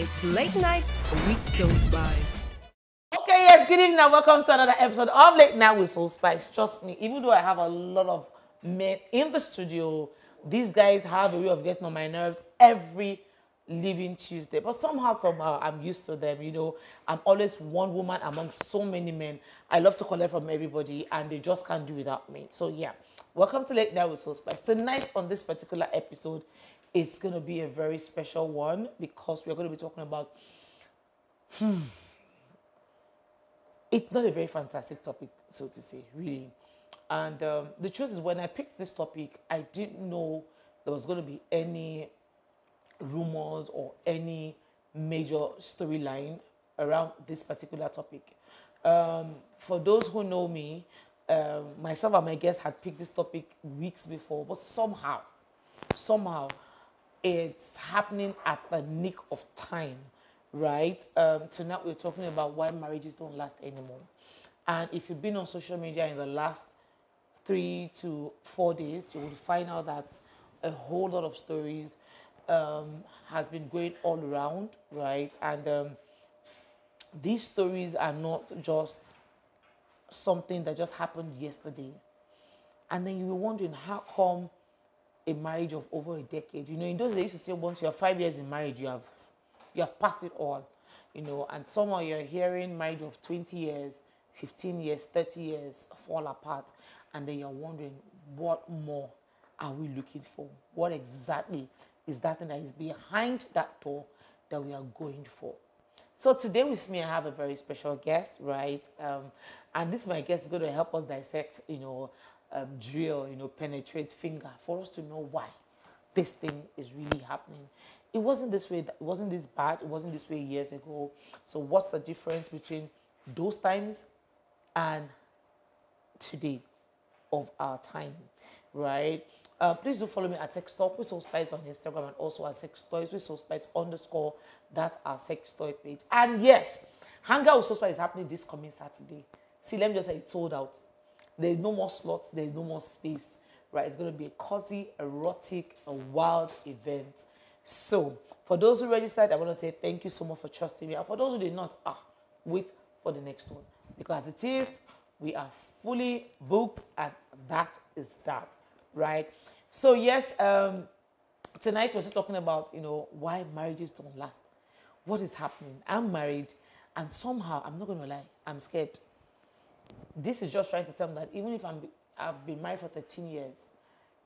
It's late nights with Soul Spice. Okay, yes, good evening and welcome to another episode of Late Night with Soul Spice. Trust me, even though I have a lot of men in the studio, these guys have a way of getting on my nerves every living Tuesday. But somehow, somehow, I'm used to them. You know, I'm always one woman among so many men. I love to collect from everybody, and they just can't do without me. So yeah, welcome to Late Night with Soul Spice. Tonight on this particular episode, it's gonna be a very special one because we're gonna be talking about. Hmm, it's not a very fantastic topic, so to say, really. And um, the truth is, when I picked this topic, I didn't know there was going to be any rumors or any major storyline around this particular topic. Um, for those who know me, um, myself and my guests had picked this topic weeks before, but somehow, somehow, it's happening at the nick of time right? Um, tonight we're talking about why marriages don't last anymore. And if you've been on social media in the last three to four days, you will find out that a whole lot of stories um, has been going all around, right? And um, these stories are not just something that just happened yesterday. And then you were wondering how come a marriage of over a decade? You know, in those days, you used to say once you're five years in marriage, you have you have passed it all, you know, and somehow you're hearing marriage of 20 years, 15 years, 30 years fall apart, and then you're wondering what more are we looking for? What exactly is that thing that is behind that door that we are going for? So today with me, I have a very special guest, right? Um, and this my guest is going to help us dissect, you know, um, drill, you know, penetrate finger for us to know why this thing is really happening it wasn't this way, it wasn't this bad, it wasn't this way years ago. So, what's the difference between those times and today of our time, right? Uh, please do follow me at Sex Talk with Soul Spice on Instagram and also at Sex Toys with Soul Spice underscore. That's our Sex Toy page. And yes, Hangout with Soul Spice is happening this coming Saturday. See, let me just say it's sold out. There's no more slots, there's no more space, right? It's going to be a cozy, erotic, a wild event so, for those who registered, I want to say thank you so much for trusting me. And for those who did not, ah, wait for the next one. Because as it is, we are fully booked, and that is that, right? So, yes, um, tonight we're just talking about, you know, why marriages don't last. What is happening? I'm married, and somehow, I'm not going to lie, I'm scared. This is just trying to tell me that even if I'm, I've been married for 13 years,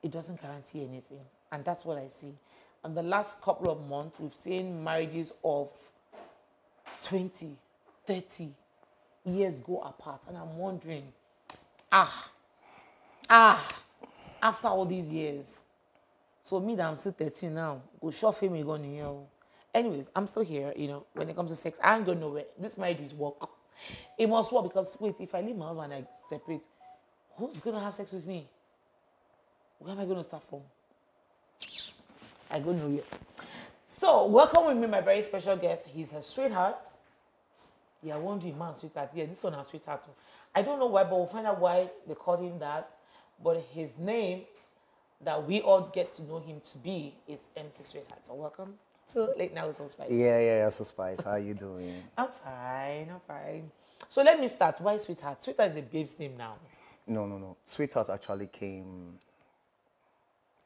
it doesn't guarantee anything. And that's what I see. And the last couple of months, we've seen marriages of 20, 30 years go apart. And I'm wondering, ah, ah, after all these years. So me that I'm still 13 now, go short film going here. Anyways, I'm still here, you know, when it comes to sex, I ain't going nowhere. This marriage will work. It must work because wait, if I leave my husband and I separate, who's gonna have sex with me? Where am I gonna start from? I go yet. So, welcome with me, my very special guest. He's a sweetheart. Yeah, wondering, man, sweetheart. Yeah, this one has sweetheart. Too. I don't know why, but we'll find out why they called him that. But his name that we all get to know him to be is MC Sweetheart. So, welcome to Late Night with Soul Spice. Yeah, yeah, yeah, Soul Spice. How you doing? I'm fine, I'm fine. So, let me start. Why Sweetheart? Sweetheart is a babe's name now. No, no, no. Sweetheart actually came,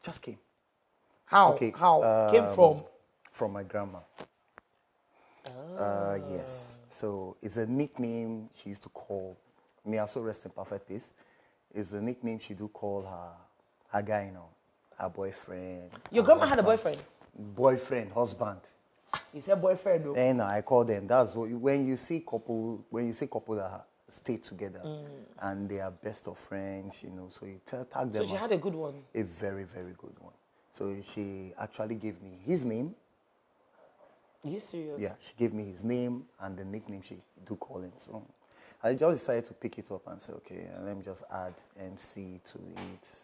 just came. How? Okay. How? Um, Came from? From my grandma. Oh. Uh, yes. So it's a nickname she used to call me. Also rest in perfect peace. It's a nickname she do call her her guy, you know, her boyfriend. Your her grandma husband. had a boyfriend. Boyfriend, husband. You said boyfriend, though. And I call them. That's what, when you see couple when you see couple that stay together mm. and they are best of friends, you know. So you tag them. So she had a good one. A very very good one. So she actually gave me his name. Are you serious? Yeah, she gave me his name and the nickname she do call him. So I just decided to pick it up and say, okay, let me just add MC to it.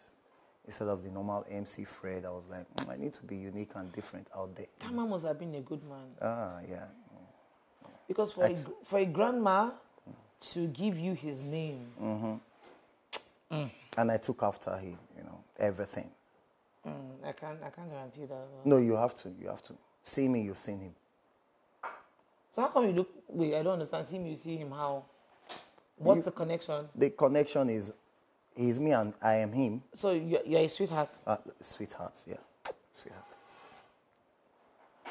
Instead of the normal MC Fred, I was like, mm, I need to be unique and different out there. That man must have been a good man. Ah, yeah. Because for, a, for a grandma to give you his name. Mm-hmm. Mm. And I took after him, you know, everything. Mm, I can't. I can't guarantee that. No, you have to. You have to. See me, you've seen him. So how come you look? Wait, I don't understand. See him, you see him. How? What's You- the connection? The connection is, he's me and I am him. So you're, you're a sweetheart. Uh, sweetheart, yeah, sweetheart.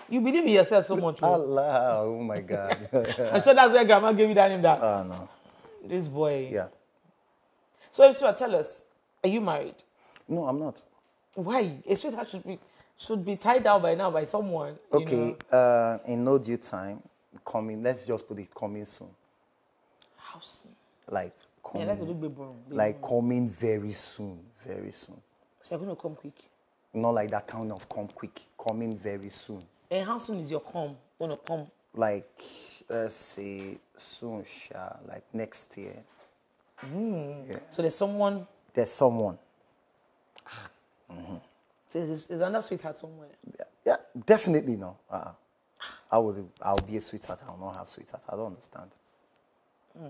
You believe in yourself so much. oh. Allah, oh my God. I'm sure that's why grandma gave you that name. That oh no, this boy. yeah. So if you tell us, are you married? No, I'm not. Why? A sweetheart should be should be tied down by now by someone. you Okay, know. uh, in no due time, coming. Let's just put it coming soon. How soon? Like Yeah, coming, do big like coming very soon, very soon. So you're gonna come quick. Not like that kind of come quick, coming very soon. And how soon is your come gonna come? Like let's say soon, sha, like next year. Hmm. Yeah. So there's someone. There's someone. Mm-hmm. So there's, there's another sweetheart somewhere. Yeah, yeah definitely no. Uh-uh. I would. I'll be a sweetheart. I'll not have sweetheart. I don't understand. Hmm.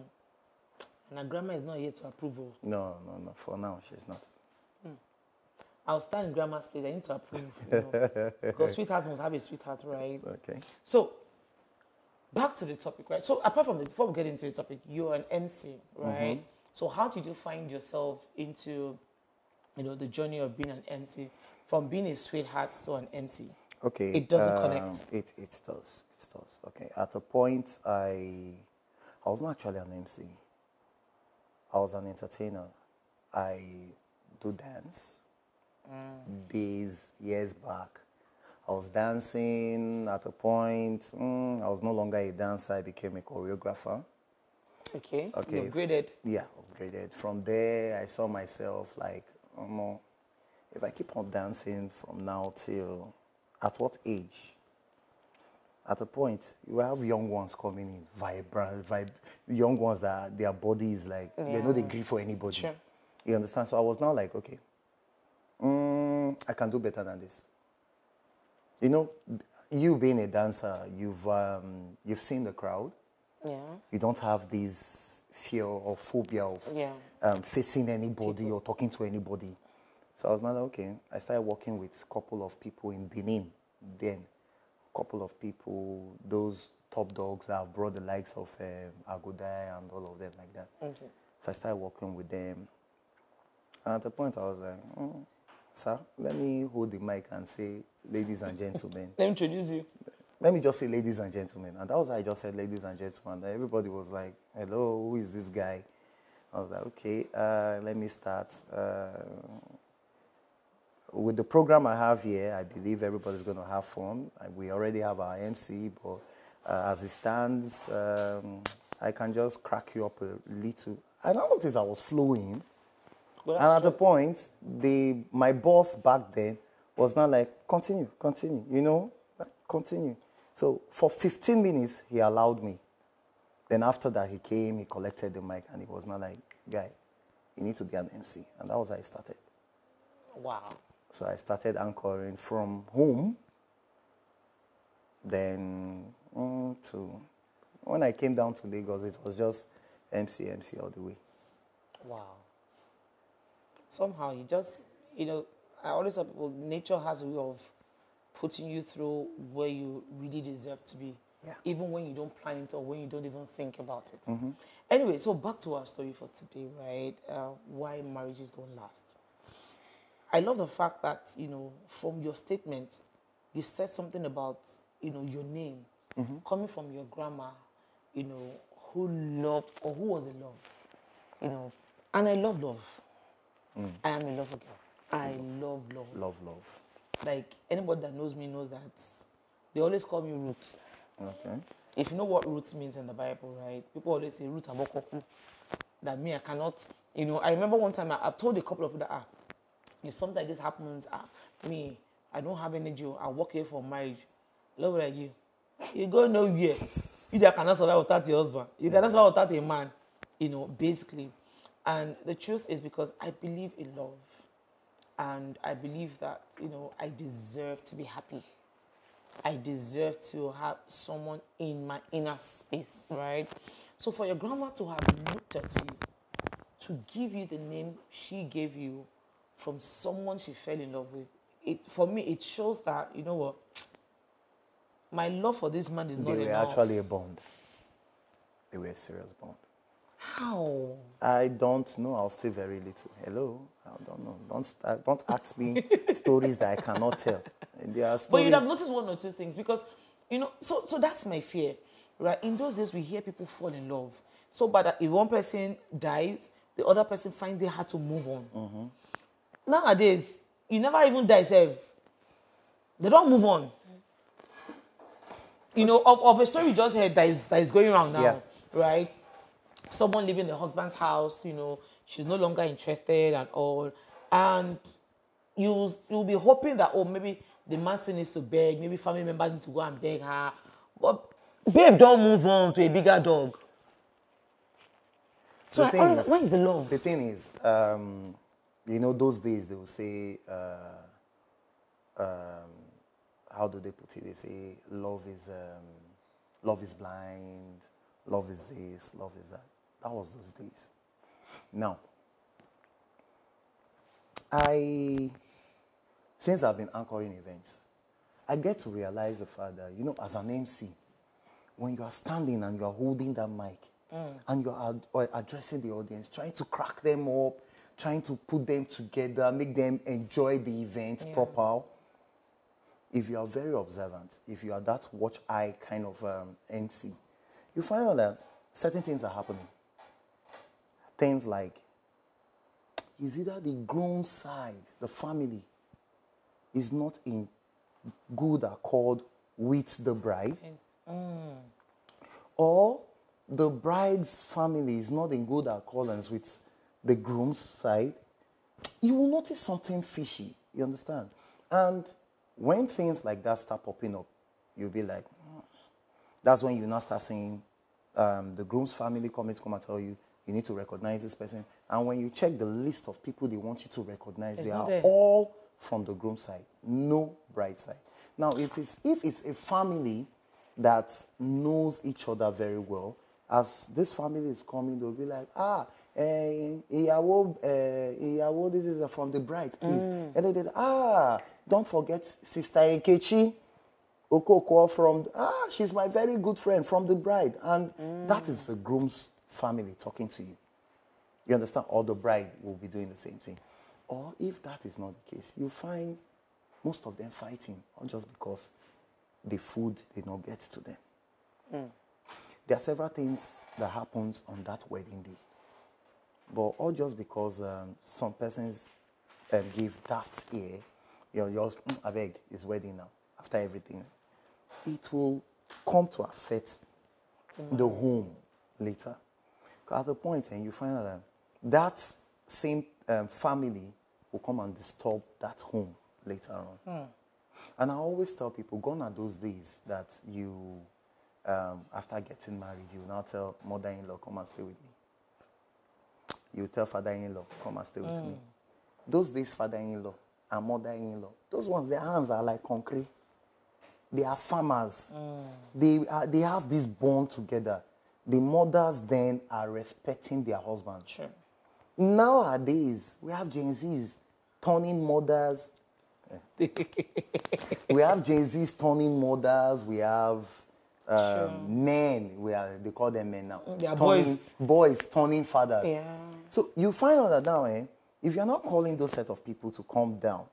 And our grandma is not here to approve. oh. No, no, no. For now, she's not. I'll stand in grandma's place. I need to approve. You know? because sweethearts must have a sweetheart, right? Okay. So, back to the topic, right? So, apart from the, before we get into the topic, you're an MC, right? So, how did you find yourself into, you know, the journey of being an MC, from being a sweetheart to an MC? Okay. It doesn't um, connect. It it does. It does. Okay. At a point, I I was not actually an MC. I was an entertainer. I do dance. Mm. Days years back, I was dancing. At a point, mm, I was no longer a dancer. I became a choreographer. Okay. Okay. You're graded. Yeah, upgraded. From there, I saw myself like, um, if I keep on dancing from now till at what age? At a point, you have young ones coming in, vibrant, vib- young ones that their body is like, they know they grieve for anybody. Sure. You understand? So I was now like, okay, mm, I can do better than this. You know, you being a dancer, you've um, you've seen the crowd Yeah. you don't have this fear or phobia of Yeah. um, facing anybody or talking to anybody. So I was not okay. I started working with a couple of people in Benin. Then, couple of people, those top dogs that have brought the likes of um, Agodai and all of them like that. Okay. So I started working with them. And at the point, I was like, "Mm, sir, let me hold the mic and say, ladies and gentlemen. Let me introduce you. Let me just say, ladies and gentlemen. And that was how I just said, ladies and gentlemen. And everybody was like, hello, who is this guy? I was like, okay, uh, let me start. Uh, with the program I have here, I believe everybody's going to have fun. We already have our MC, but uh, as it stands, um, I can just crack you up a little. And I noticed I was flowing. Well, And at the point, the my boss back then was not like, continue, continue, you know, continue. So for 15 minutes, he allowed me. Then after that, he came, he collected the mic, and he was not like, guy, you need to be an MC. And that was how I started. Wow. So I started anchoring from home. Then mm, to when I came down to Lagos, it was just MC, MC all the way. Wow. Somehow you just, you know, I always tell people nature has a way of putting you through where you really deserve to be. Yeah. Even when you don't plan it or when you don't even think about it. Anyway, so back to our story for today, right? Uh, why marriages don't last. I love the fact that, you know, from your statement, you said something about, you know, your name coming from your grandma, you know, who loved or who was in love, you know, and I love love. I am a lover girl. I love love. Love, love. Like anybody that knows me knows that they always call me Ruth. Okay. If you know what roots means in the Bible, right? People always say root abokoku. That me, I cannot, you know. I remember one time I, I've told a couple of people that ah, if something like this happens, ah, me, I don't have energy. I work here for marriage. Love like you. You go nowhere. You that cannot survive without your husband. You cannot survive without a man. You know, basically. And the truth is because I believe in love. And I believe that, you know, I deserve to be happy. I deserve to have someone in my inner space, right? So for your grandma to have looked at you, to give you the name she gave you from someone she fell in love with, it for me it shows that you know what, my love for this man is not. They were enough. actually a bond. They were a serious bond. How? I don't know. I was still very little. Hello, I don't know. Don't start, don't ask me stories that I cannot tell. There are But you'd have noticed one or two things because, you know, so so that's my fear, right? In those days, we hear people fall in love so bad that if one person dies, the other person finds it hard to move on. Mm-hmm. Nowadays, you never even die, self. They don't move on. You know, of, of a story you just heard that is that is going around now, Yeah. right? Someone leaving the husband's house, you know, she's no longer interested and all, and you you'll be hoping that oh maybe the man still needs to beg, maybe family members need to go and beg her, but babe don't move on to a bigger dog. So The I thing is- where is the love? The thing is, um, you know, those days they will say, uh, um, how do they put it? They say love is um, love is blind, love is this, love is that. That was those days. Now, I since I've been anchoring events, I get to realize the fact that you know, as an MC, when you are standing and you are holding that mic and you are ad- addressing the audience, trying to crack them up, trying to put them together, make them enjoy the event proper. If you are very observant, if you are that watch eye kind of um, MC, you find out that certain things are happening. Things like is either the groom side, the family, is not in good accord with the bride, or the bride's family is not in good accordance with the groom's side, you will notice something fishy. You understand? And when things like that start popping up, you'll be like, "Hmm." that's when you now start saying, um, the groom's family to come and tell you, you need to recognize this person. And when you check the list of people they want you to recognize, It's they are all from the groom's side, no bride side. Now, if it's if it's a family that knows each other very well, as this family is coming, they'll be like, ah, ìyàwó, eh, ìyàwó, this is from the bride, please. And they did, ah, don't forget Sister Nkechi Okoko from, ah, she's my very good friend from the bride. And that is the groom's family talking to you. You understand? Or the bride will be doing the same thing. Or if that is not the case, you find most of them fighting, not just because the food did not get to them. There are several things that happens on that wedding day. But all just because um, some persons um, give daft ear, you know, yours, "Mm, I beg, it's wedding now, after everything. It will come to affect the home later. At the point, and you find out that that same um, family will come and disturb that home later on. And I always tell people, gone are those days that you, um, after getting married, you now tell mother-in-law, come and stay with me. You tell father-in-law, come and stay with me. Mm. Those days, father-in-law and mother-in-law, those ones, their hands are like concrete. They are farmers. Mm. They, are, they have this bond together. The mothers then are respecting their husbands. Sure. Nowadays, we have Gen Zs turning mothers. we have Gen Zs turning mothers. We have um, men. We are they call them men now. They are turning, boys turning fathers. Yeah. So you find out that now, eh, if you're not calling those set of people to calm down,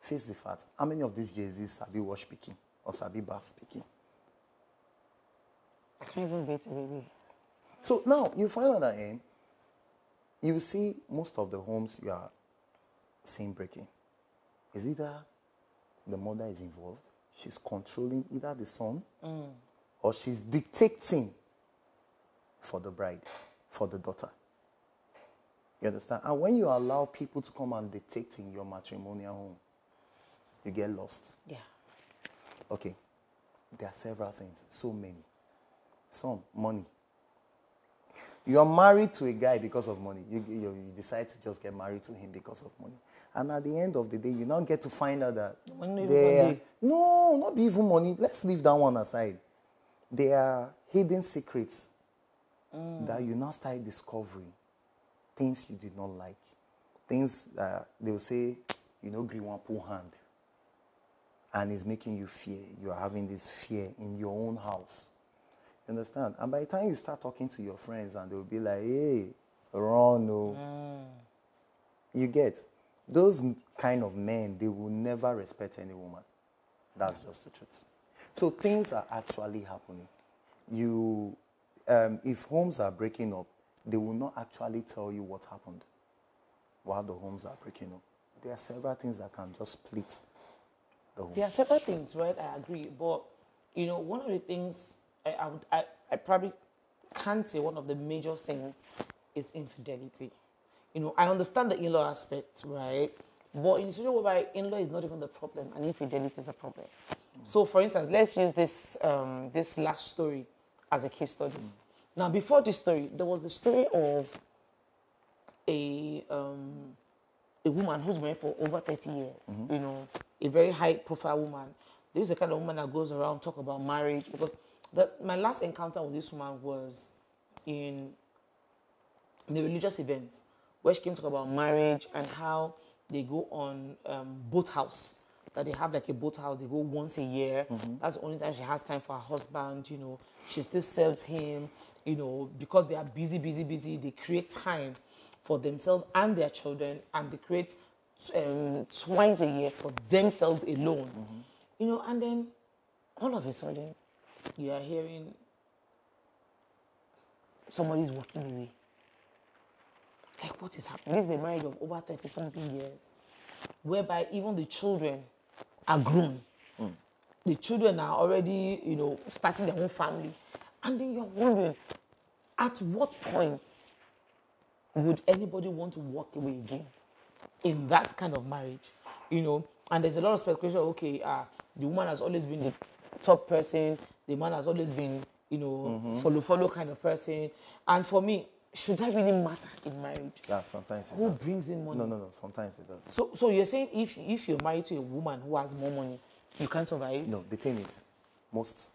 face the fact. How many of these Gen Zs sabi wash picking or sabi bath picking? I can't even get a baby. So now you find out that eh, you see most of the homes you are seeing breaking. Is either the mother is involved, she's controlling either the son, mm. or she's dictating for the bride, for the daughter. You understand? And when you allow people to come and dictate in your matrimonial home, you get lost. Yeah. Okay, there are several things, so many. Some, money. You're married to a guy because of money. You, you, you decide to just get married to him because of money. And at the end of the day, you now get to find out that money no there—no, not be even money. Let's leave that one aside. There are hidden secrets that you now start discovering. Things you did not like. Things that they will say, you know, green one pull hand. and it's making you fear. You are having this fear in your own house. You understand? And by the time you start talking to your friends, and they'll be like, "Hey, run, no." You get those kind of men. They will never respect any woman. That's just the truth. So things are actually happening. You, um, if homes are breaking up, they will not actually tell you what happened while the homes are breaking up. There are several things that can just split the home. There are several things, right? I agree. But, you know, one of the things I, I, would, I, I probably can't say one of the major things is infidelity. You know, I understand the in law aspect, right? But in a situation whereby in law is not even the problem and infidelity is a problem. So, for instance, let's use this, um, this last story as a case study. Now, before this story, there was a story of a um, a woman who's married for over 30 years, you know, a very high profile woman. This is the kind of woman that goes around talk about marriage because the, my last encounter with this woman was in, in a religious event where she came to talk about marriage and how they go on um, boat house. That they have like a boat house, they go once a year. That's the only time she has time for her husband, you know. She still serves him, you know, because they are busy, busy, busy. They create time for themselves and their children, and they create um, twice a year for themselves alone. You know, and then all of a sudden, you are hearing somebody's walking away. Like, what is happening? This is a marriage of over 30 something years, whereby even the children are grown. The children are already, you know, starting their own family. And then you're wondering, at what point would anybody want to walk away again in that kind of marriage? You know, and there's a lot of speculation. Okay, uh, the woman has always been the top person. The man has always been, you know, follow follow kind of person. And for me, should that really matter in marriage? Yeah, sometimes it Who does. brings in money? No, no, no. Sometimes it does. So, so you're saying if if you're married to a woman who has more money, you can't survive? No, the thing is, most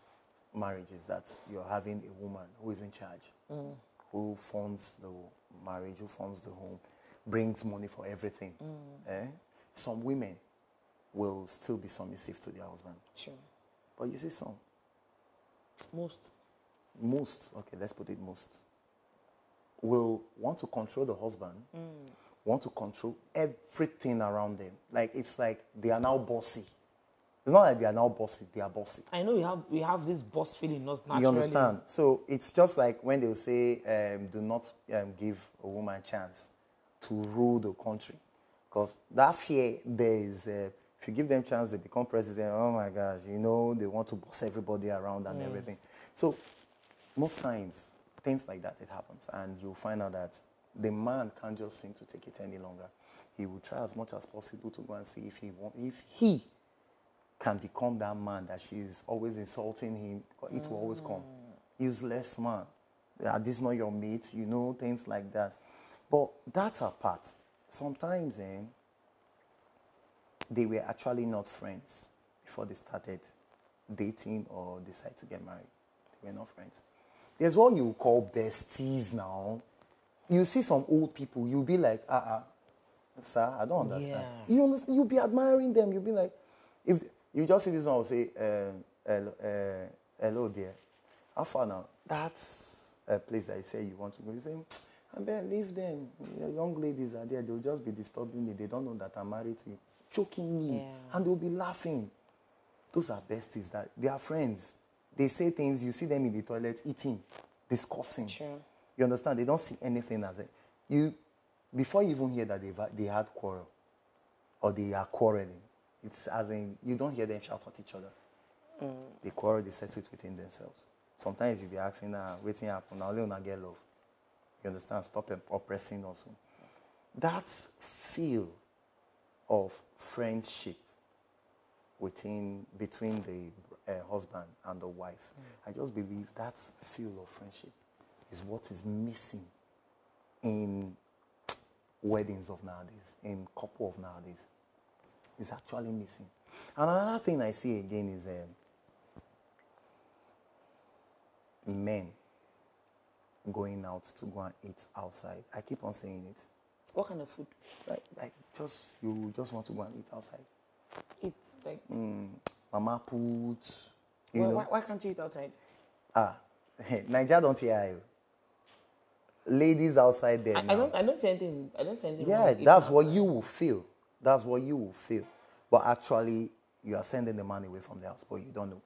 marriages that you're having a woman who is in charge, who funds the marriage, who funds the home, brings money for everything. Eh? Some women will still be submissive to their husband, Sure. but you see some, Most. most, okay, let's put it most, will want to control the husband, want to control everything around them. Like it's like they are now bossy. It's not like they are now bossy; they are bossy. I know we have we have this boss feeling not naturally. You understand? So it's just like when they will say, um, do not um, give a woman a chance to rule the country. Because that fear there is, uh, if you give them chance, they become president. Oh my gosh, you know, they want to boss everybody around and everything. So most times, things like that, it happens. And you'll find out that the man can't just seem to take it any longer. He will try as much as possible to go and see if he want, if he can become that man that she's always insulting him. It will always come. Useless man. Yeah, this is not your mate, you know, things like that. But that apart, sometimes eh, they were actually not friends before they started dating or decide to get married. They were not friends. There's what you call besties now. You see some old people, you'll be like, uh uh sir, I don't understand. Yeah. You understand? You'll be admiring them. You'll be like, if you just see this one, will say, um, hello, uh, hello, dear. How far now? That's a place that you say you want to go. You say, I bet leave them. Your young ladies are there. They'll just be disturbing me. They don't know that I'm married to you. Choking me. Yeah. And they'll be laughing. Those are besties that they are friends. They say things, you see them in the toilet eating, discussing. Sure. You understand? They don't see anything as a you before you even hear that they've they had quarrel or they are quarreling. It's as in you don't hear them shout at each other. They quarrel, they settle it within themselves. Sometimes you be asking, ah, waiting happen, now only get love. You understand? Stop op- oppressing also. That feel of friendship within between the uh, husband and a wife. I just believe that feel of friendship is what is missing in weddings of nowadays, in couple of nowadays. It's actually missing. And another thing I see again is um, men going out to go and eat outside. I keep on saying it. What kind of food? Like, like just you just want to go and eat outside. Eat like. Mama put, you why, know. why, why can't you eat outside? Ah, Nigeria don't hear you. Ladies outside there I. I don't. I don't see anything. I don't see anything. Yeah, that's what outside. you will feel. That's what you will feel. But actually, you are sending the man away from the house, but you don't know.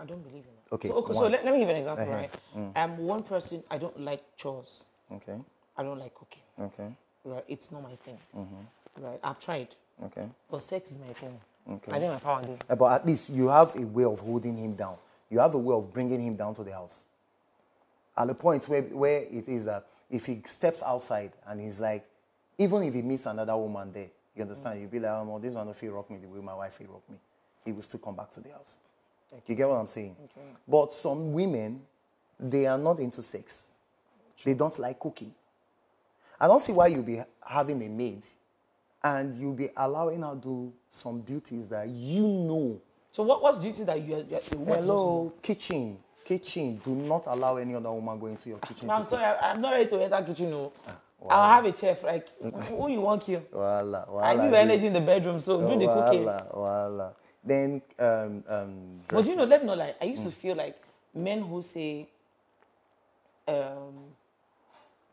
I don't believe in that. Okay, So, okay, so let, let me give you an example, Uh-huh. right? I'm one person. I don't like chores. Okay, I don't like cooking. okay, Right? It's not my thing. Mm-hmm. Right? I've tried, okay. but sex is my thing. Okay. I think my power. Uh, But at least you have a way of holding him down. You have a way of bringing him down to the house. At the point where, where it is that if he steps outside and he's like, even if he meets another woman there, you understand, you'll be like, oh, no, this one don't feel rock me the way my wife feel rock me. He will still come back to the house. You get what I'm saying? But some women, they are not into sex. They don't like cooking. I don't see why you'll be having a maid and you'll be allowing her to do some duties that you know. So what, what's duty that you, you Hello, kitchen, kitchen. Do not allow any other woman go into your kitchen. I'm sorry, I, I'm not ready to enter kitchen. No. Ah, I'll have a chef. Like, who you want kill? cook. Voila, I voila, give energy in the bedroom, so do the cooking. Voila, voila. Then, um, um, But you know, let me know. Like, I used Mm. to feel like men who say um,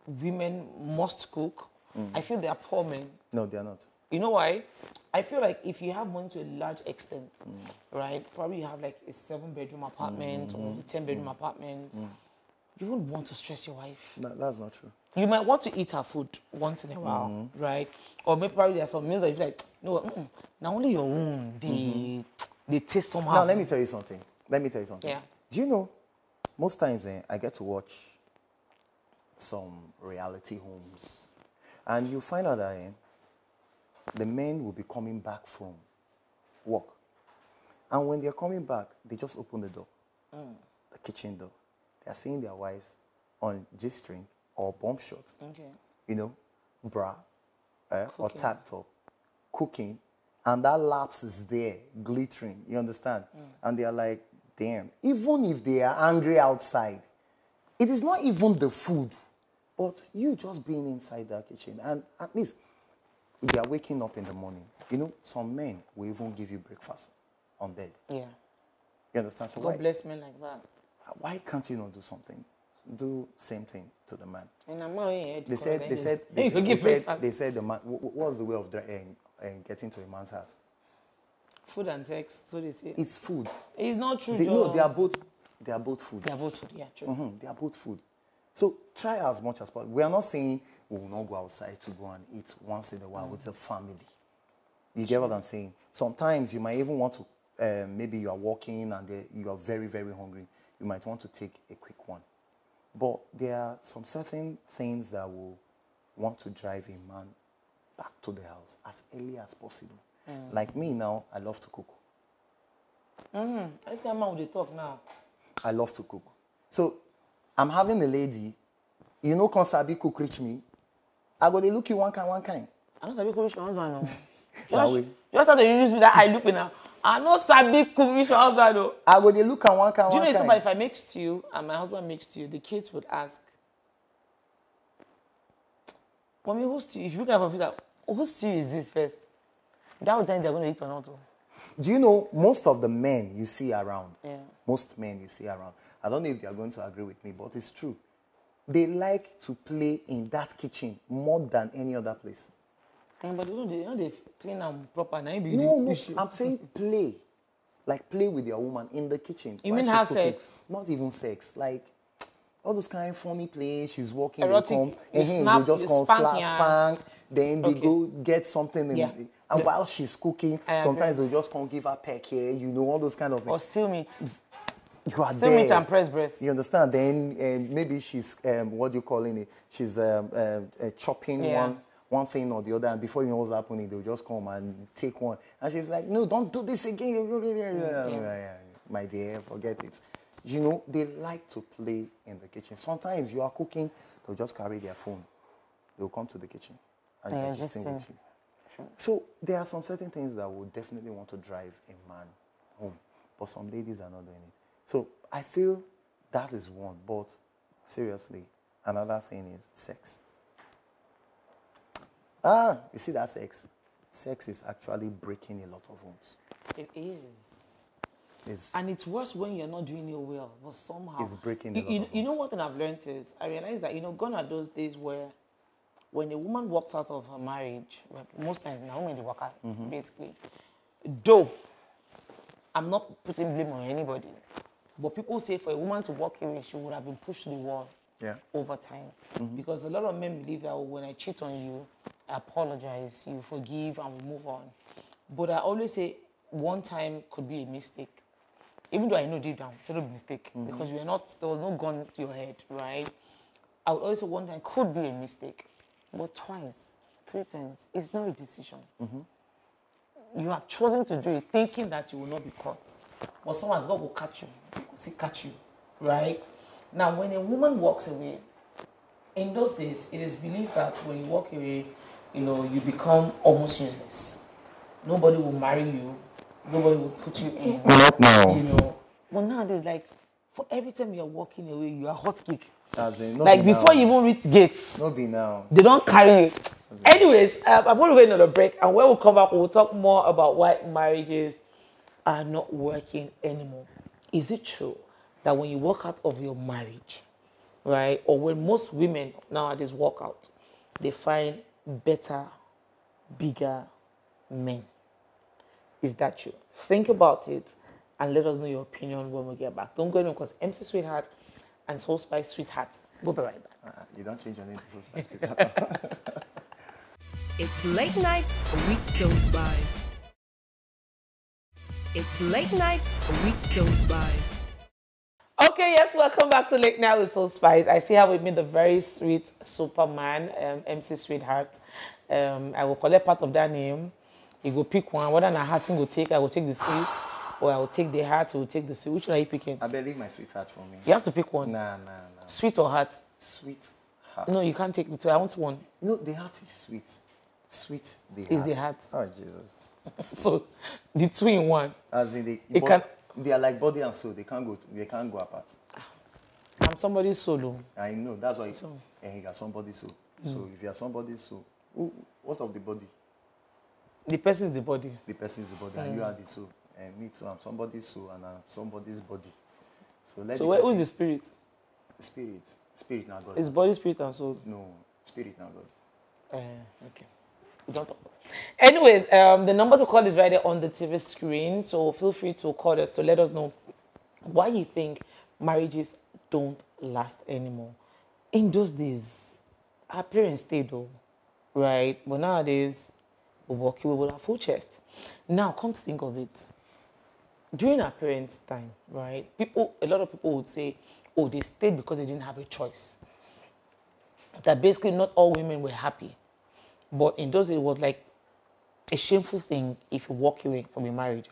women must cook. Mm. I feel they are poor men. no, they are not. You know why? I feel like if you have money to a large extent, Mm. right? Probably you have like a seven bedroom apartment or a ten Mm-hmm. bedroom apartment. You wouldn't want to stress your wife. No, that's not true. You might want to eat her food once in a while, Mm-hmm. right? Or maybe probably there are some meals that you like, no, mm, now only your own, they, they taste somehow. Mm-hmm. Now, let me tell you something. Let me tell you something. Yeah. Do you know, most times eh, I get to watch some reality homes, and you find out that eh, the men will be coming back from work. And when they're coming back, they just open the door, the kitchen door. They're seeing their wives on G string or bump shot, Okay. you know, bra eh, or tag top, cooking, and that lapse is there, glittering. You understand? And they are like, damn. Even if they are angry outside, it is not even the food, but you just being inside that kitchen. And at least they are waking up in the morning. You know, some men will even give you breakfast on bed. Yeah. You understand? So God why, bless men like that. why can't you not do something? Do same thing to the man. And I'm not in They said, they said, they, they, said, they, give said, they said the man, wh- wh- what's the way of dri- um, um, getting to a man's heart? food and sex, so they say. It's food. It's not true, They, no, they are both, they are both food. They are both food, yeah, true. Mhm, They are both food. So try as much as possible. We are not saying we will not go outside to go and eat once in a while with the family. You get what I'm saying? Sometimes you might even want to, um, maybe you are walking and you are very, very hungry. You might want to take a quick one. But there are some certain things that will want to drive a man back to the house as early as possible. Like me now, I love to cook. This kind of man with the talk now. I love to cook. So I'm having a lady, you know, can sabi cook reach me. I go, they look you one kind, one kind. I don't sabi cook reach my husband, no. Now just, we- just how they use me that eye look now. I no sabi cook reach my husband, though. I go, they look at one kind, Do you one know kind. somebody, if I make stew and my husband makes stew, the kids would ask, Mommy, whose stew? If you look at it, like, whose stew is this first? That would tell they're going to eat or not. oh. Do you know most of the men you see around, Yeah. most men you see around, I don't know if they are going to agree with me, but it's true. They like to play in that kitchen more than any other place. Eh, but you know, they, you know they clean and proper. Now be No, no. I'm saying play. Like play with your woman in the kitchen. You mean have cooking. sex? Not even sex. Like all those kind of funny plays. She's walking, Erotic, come, you eh, snap, they just you come spank slap, ya. spank. Then they Okay. go get something, in, Yeah. and Yeah. while she's cooking, I agree. sometimes they just come give her peck here. You know all those kind of Or things. steal meat. You are Steal meat there. and press breast. You understand? Then um, maybe she's um, what do you calling it? She's um, um, uh, chopping Yeah. one one thing or the other, and before you know what's happening, they'll just come and take one. And she's like, "No, don't do this again." My dear, forget it. You know, they like to play in the kitchen. Sometimes you are cooking, they'll just carry their phone. They'll come to the kitchen and Yeah, they're gisting with you. So there are some certain things that will definitely want to drive a man home, but some ladies are not doing it. So I feel that is one, but seriously, another thing is sex. Ah, you see that sex? sex is actually breaking a lot of homes. It is. It's, And it's worse when you're not doing it well, but somehow It's breaking a You, lot you, you know what thing I've learned is I realize that you know gone are those days where when a woman walks out of her marriage, most times now women they walk out Mm-hmm. basically. Though I'm not putting blame on anybody, but people say for a woman to walk away, she would have been pushed to the wall Yeah. over time. Because a lot of men believe that oh, when I cheat on you, I apologize, you forgive, and we move on. But I always say one time could be a mistake. Even though I know deep down, it's a mistake because you are not, there was no gun to your head, right? I would always say one time could be a mistake, but twice, three times, it's not a decision. You have chosen to do it thinking that you will not be caught. But someone's got to go catch you. See, catch you, right? Now, when a woman walks away, in those days, it is believed that when you walk away, you know, you become almost useless. Nobody will marry you. Nobody will put you in. Not now. You know. But nowadays, like, for every time you're walking away, you are hot kick. As in, no Like be before now. you even reach gates, No be now. they don't carry you. Anyways, um, I'm going to go on a break, and when we come back, we'll talk more about why marriages are not working anymore. Is it true that when you walk out of your marriage, right, or when most women nowadays walk out, they find better, bigger men? Is that true? Think about it and let us know your opinion when we get back. Don't go anywhere because MC Sweetheart and Soul Spice Sweetheart. We'll be right back. Uh, you don't change your name to so spice. It's late nights with Soul Spice. It's late nights with Soul Spice. Okay, yes, welcome back to Late Night with Soul Spice. I see how we me the very sweet Superman, um, MC Sweetheart. Um, I will collect part of that name. You go pick one. Whether na heart him go take, I will take the sweet, or I will take the heart, he will take the sweet. Which one are you picking? I believe my sweetheart for me. You have to pick one. Nah, nah, nah. Sweet or heart? Sweet heart. No, you can't take the two. I want one. No, the heart is sweet. Sweet the Is the heart. Oh Jesus. So the two in one. As in they, It can- they are like body and soul. They can't go. They can't go apart. I'm somebody's solo. I know. That's why So- eh, you are somebody's soul. Mm. So if you are somebody's soul, who, what of the body? The person is the body. The person is the body, Mm. and you are the soul. And me too. I'm somebody's soul, and I'm somebody's body. So let So where, who's the spirit? spirit? Spirit now God. It's body, spirit, and soul. no, spirit now God. Uh, okay. We don't talk. Anyways, um, the number to call is right there on the TV screen. So feel free to call us to let us know why you think marriages don't last anymore. In those days, our parents stayed though, right? But nowadays, we walk away with our full chest. Now, come to think of it, during our parents' time, right? People, a lot of people would say, "Oh, they stayed because they didn't have a choice." That basically not all women were happy. But in those days, it was like a shameful thing if you walk away from a marriage.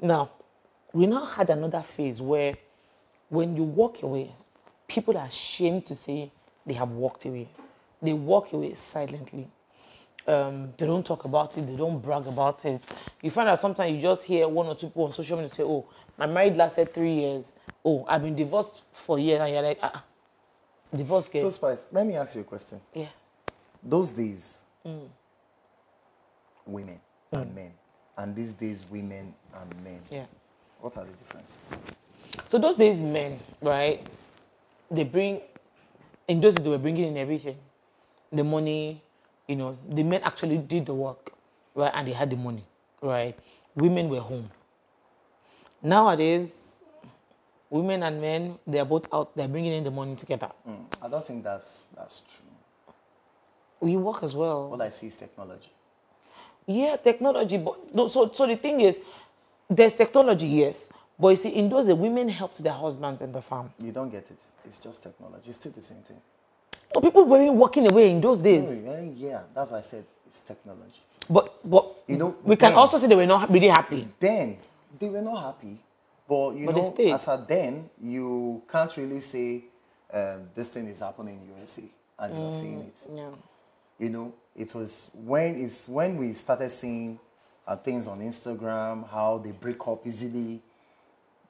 Now, we now had another phase where when you walk away, people are ashamed to say they have walked away. They walk away silently. Um, they don't talk about it, they don't brag about it. You find out sometimes you just hear one or two people on social media say, Oh, my marriage lasted three years. Oh, I've been divorced for years. And you're like, ah, ah, divorce, So. Spice, let me ask you a question. yeah. Those days, Mm. women and men, and these days, women and men. Yeah. What are the difference? So those days, men, right? They bring, in those days, they were bringing in everything, the money. You know, the men actually did the work, right? And they had the money, right? Women were home. Nowadays, women and men, they are both out. They're bringing in the money together. Mm, I don't think that's that's true. We work as well. All I see is technology. Yeah, technology. But no, so so the thing is, there's technology, yes. But you see, in those days, women helped their husbands in the farm. You don't get it. It's just technology. It's still the same thing. No, people weren't walking away in those days. Yeah, yeah, that's why I said it's technology. But but You know, we can also say they were not really happy. Then they were not happy, but you But know, as at then, you can't really say um, this thing is happening in USA and you're seeing it. Yeah. You know, it was when it's when we started seeing uh, things on Instagram, how they break up easily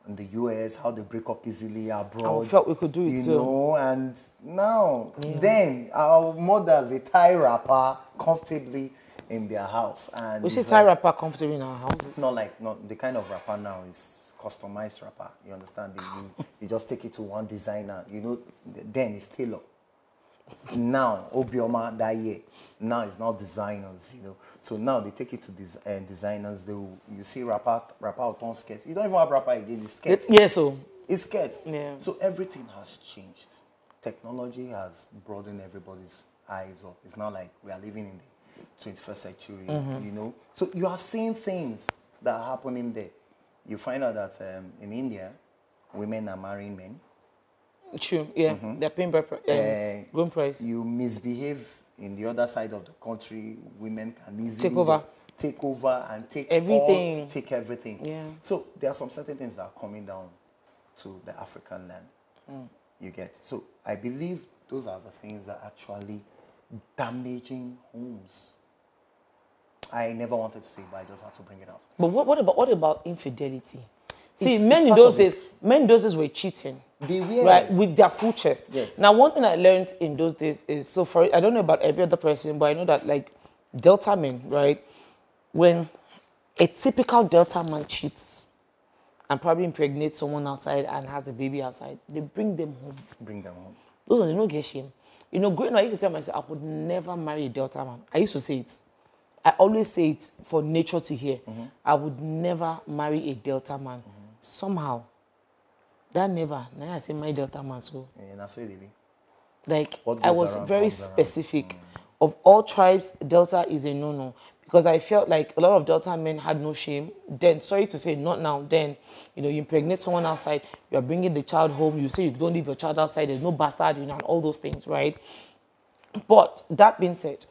in the US, how they break up easily abroad. we felt we could do it you too. know, and now then our mothers a tie wrapper comfortably in their house. And We it's should like- tie wrapper comfortably in our houses. not like not the kind of wrapper now is customized wrapper. You understand? You, you just take it to one designer. You know, then it's tailor. Now Obioma that year. Now it's not designers. You know, so now they take it to des- uh, designers. They will, you see wrapper out on skirt. You don't even have wrapper again. It's skirt. It's, yeah, so It's skirt. Yeah. So everything has changed. Technology has broadened everybody's eyes up. It's not like we are living in the 21st century, Mm-hmm. you know. So you are seeing things that are happening there. You find out that um, in India, women are marrying men. True. Yeah, they're paying pri- um, Eh, grown price. You misbehave in the other side of the country, women can easily Take over. take over and take Everything. all- take everything. Yeah. So there are some certain things that are coming down to the African land. Mm. You get. So I believe those are the things that are actually damaging homes. I never wanted to say, but I just had to bring it out. But what, what about what about infidelity? See, It's- men it's in those it. days, men in those days were cheating. They were. Right, with their full chest. Yes. Now, one thing I learned in those days is so for I don't know about every other person, but I know that like Delta men, right, when a typical Delta man cheats and probably impregnates someone outside and has a baby outside, they bring them home. Bring them home. Those are they don't get shame. You know, growing up, I used to tell myself I would never marry a Delta man. I used to say it. I always say it for nature to hear. Mm-hmm. I would never marry a Delta man. Mm-hmm. Somehow, that never. Now I say my Delta man. So, And that's what they be. like, I was very specific. Of all tribes, Delta is a no-no because I felt like a lot of Delta men had no shame. Then, sorry to say, not now. Then, you know, you impregnate someone outside, you are bringing the child home. You say you don't leave your child outside. There's no bastard, you know, and all those things, right? But that being said,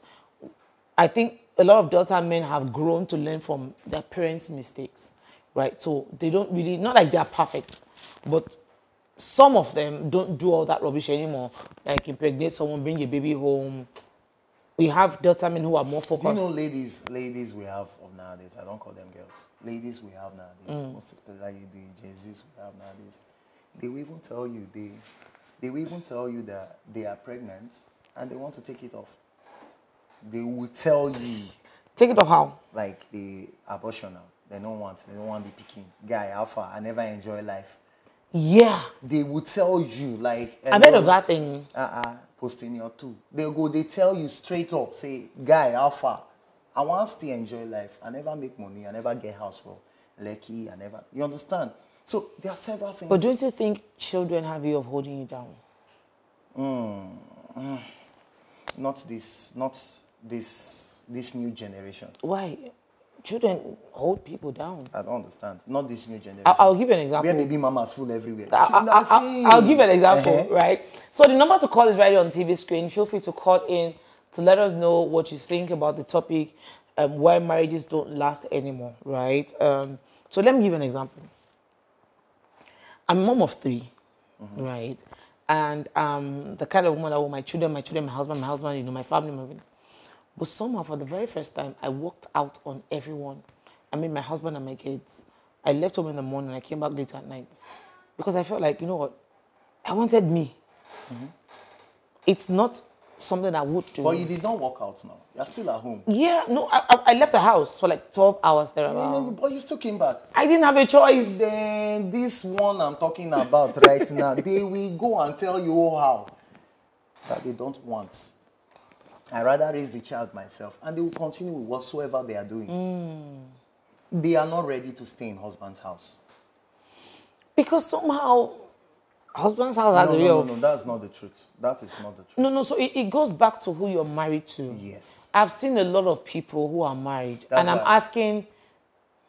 I think a lot of Delta men have grown to learn from their parents' mistakes, right? So they don't really, not like they are perfect, but some of them don't do all that rubbish anymore. Like impregnate someone, bring a baby home. We have Delta men who are more Do focused. you know ladies, ladies we have of nowadays, I don't call them girls. Ladies we have nowadays, Mm. most especially the Gen Zs we have nowadays, they will even tell you they they will even tell you that they are pregnant and they want to take it off. They will tell you Take it off how? like the abortion now. They don't want they don't want the picking. Guy, alpha, I never enjoy life. Yeah. They will tell you like I've heard of that thing. uh-uh, posting your two. They go, they tell you straight up, say, guy, alpha, I want to still enjoy life. I never make money. I never get house for lucky. I never, you understand? So there are several things. But don't you think children have way of holding you down? Hmm. not this, not this, this new generation. Why? Children hold people down. I don't understand. Not this new generation. I'll, I'll give you an example. Where baby mamas full everywhere. I, I, I, I, I'll give an example, Uh-huh. right? So the number to call is right on TV screen. Feel free to call in to let us know what you think about the topic, um, why marriages don't last anymore, right? Um, so let me give you an example. I'm a mom of 3 right? And um, the kind of woman I want my children, my children, my husband, my husband, you know, my family, my. But somehow, for the very first time, I walked out on everyone. I mean, my husband and my kids. I left home in the morning. I came back late at night because I felt like, you know what, I wanted me. Mm-hmm. It's not something I would do. But you did not walk out now. You're still at home. yeah, no, I, I- left the house for like 12 hours there. But you still came back. I didn't have a choice. Then this one I'm talking about right now, they will go and tell you how that they don't want. I rather raise the child myself, and they will continue with whatsoever they are doing. Mm. They are not ready to stay in husband's house. Because somehow, husband's house has No, a way no, no, of. no, that's not the truth. That is not the truth. No, no, so it, it goes back to who you're married to. Yes. I've seen a lot of people who are married, That's and I'm asking,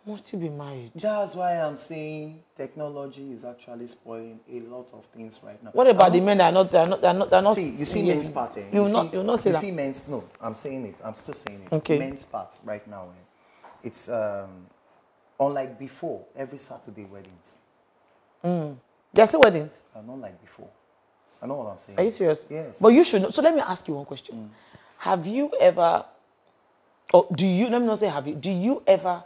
must you be married? That's why I'm saying technology is actually spoiling a lot of things right now. What about I'm the men that are not, they're not, they're not, they're not. See, you see men's part. Eh? You will see, not, you not say you that. see men's. No, I'm saying it. I'm still saying it. Okay. Men's part right now. Eh? It's um, unlike before. Every Saturday weddings. They're still weddings. are not like before. I know what I'm saying. Are you serious? Yes. But you should know. So let me ask you one question. Have you ever, or do you, let me not say have you, do you ever,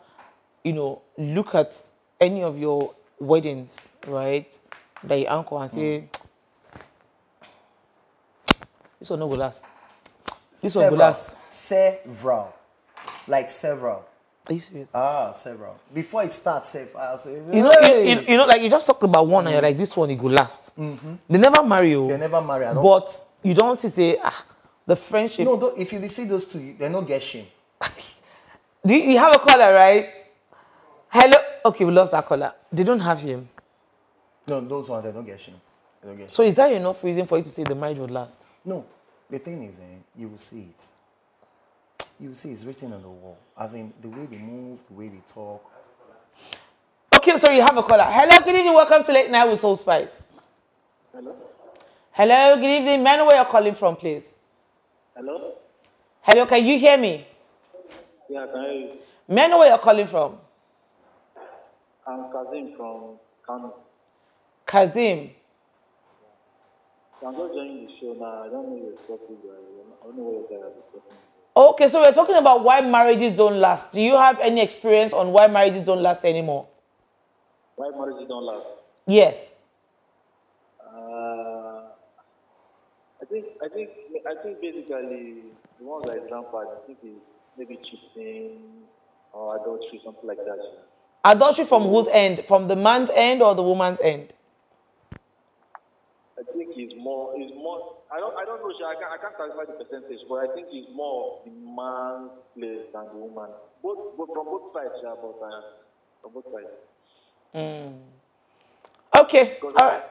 you know, look at any of your weddings, right, that your uncle and say, this one no go last. This one go several, last. several. Like several. Are you serious? Ah, several. Before it starts, safe, I'll say, you know, you, you, know, like you just talked about one, and you're like, this one, it go last. They never marry you, Mm-hmm. They never marry at all. but you don't see say ah, the friendship. no, though, if you see those two, they don't get shame. Do you, you have a caller, right? Hello. Okay, we lost that caller. They don't have him. No, those ones, they don't get shame. They don't get shame. So is that enough reason for you to say the marriage would last? No, the thing is, eh, you will see it. You will see it's written on the wall. As in, the way they move, the way they talk. Okay, so you have a caller. Hello, good evening. Welcome to Late Night with Soul Spice. Hello? Hello, good evening. Man, where you're calling from, please? Hello? Hello, can you hear me? Yeah, can I hear you? Man, where you're calling from? I'm Kazim from Kano. Kazim. I'm just joining the show now. I don't know your topic. I don't know what you're talking Okay, so we're talking about why marriages don't last. Do you have any experience on why marriages don't last anymore? Why marriages don't last? Yes. Uh, I think, I think, I think basically the ones is rampant, I think is maybe cheating or adultery, something like that. Adultery from whose end? From the man's end or the woman's end? I think it's more, it's more, I don't, I don't know, I can't, I can't clarify the percentage, but I think it's more the man's place than the woman. Both, both from both sides, yeah, but uh, from both sides. Okay, all right.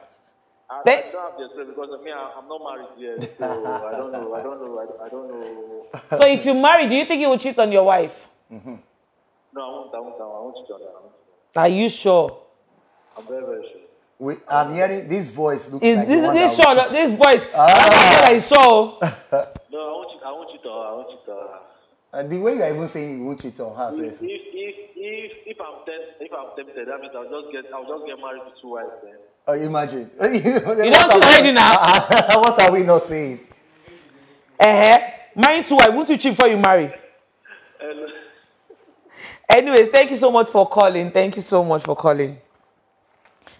I, They- I don't have the experience because of me, I, I'm not married yet, so I don't know, I don't know, I, I don't know. So if you marry, do you think you will cheat on your wife? No, I won't, I won't, I won't. I won't. Are you sure? I'm very, very sure. We, I'm hearing this voice looks Is like this this sure? This voice? Ah. I saw. No, I won't cheat, I cheat on her, I cheat on her. And the way you're even saying you won't cheat on her, If, if, if, if, if I'm tempted, if I'm tempted, that means I'll just get, I'll just get married to two wives then. Oh, imagine. You don't cheat already now. what are we not saying? Uh-huh. Marry two wives. Won't you cheat before you marry? And, Anyways, thank you so much for calling. Thank you so much for calling.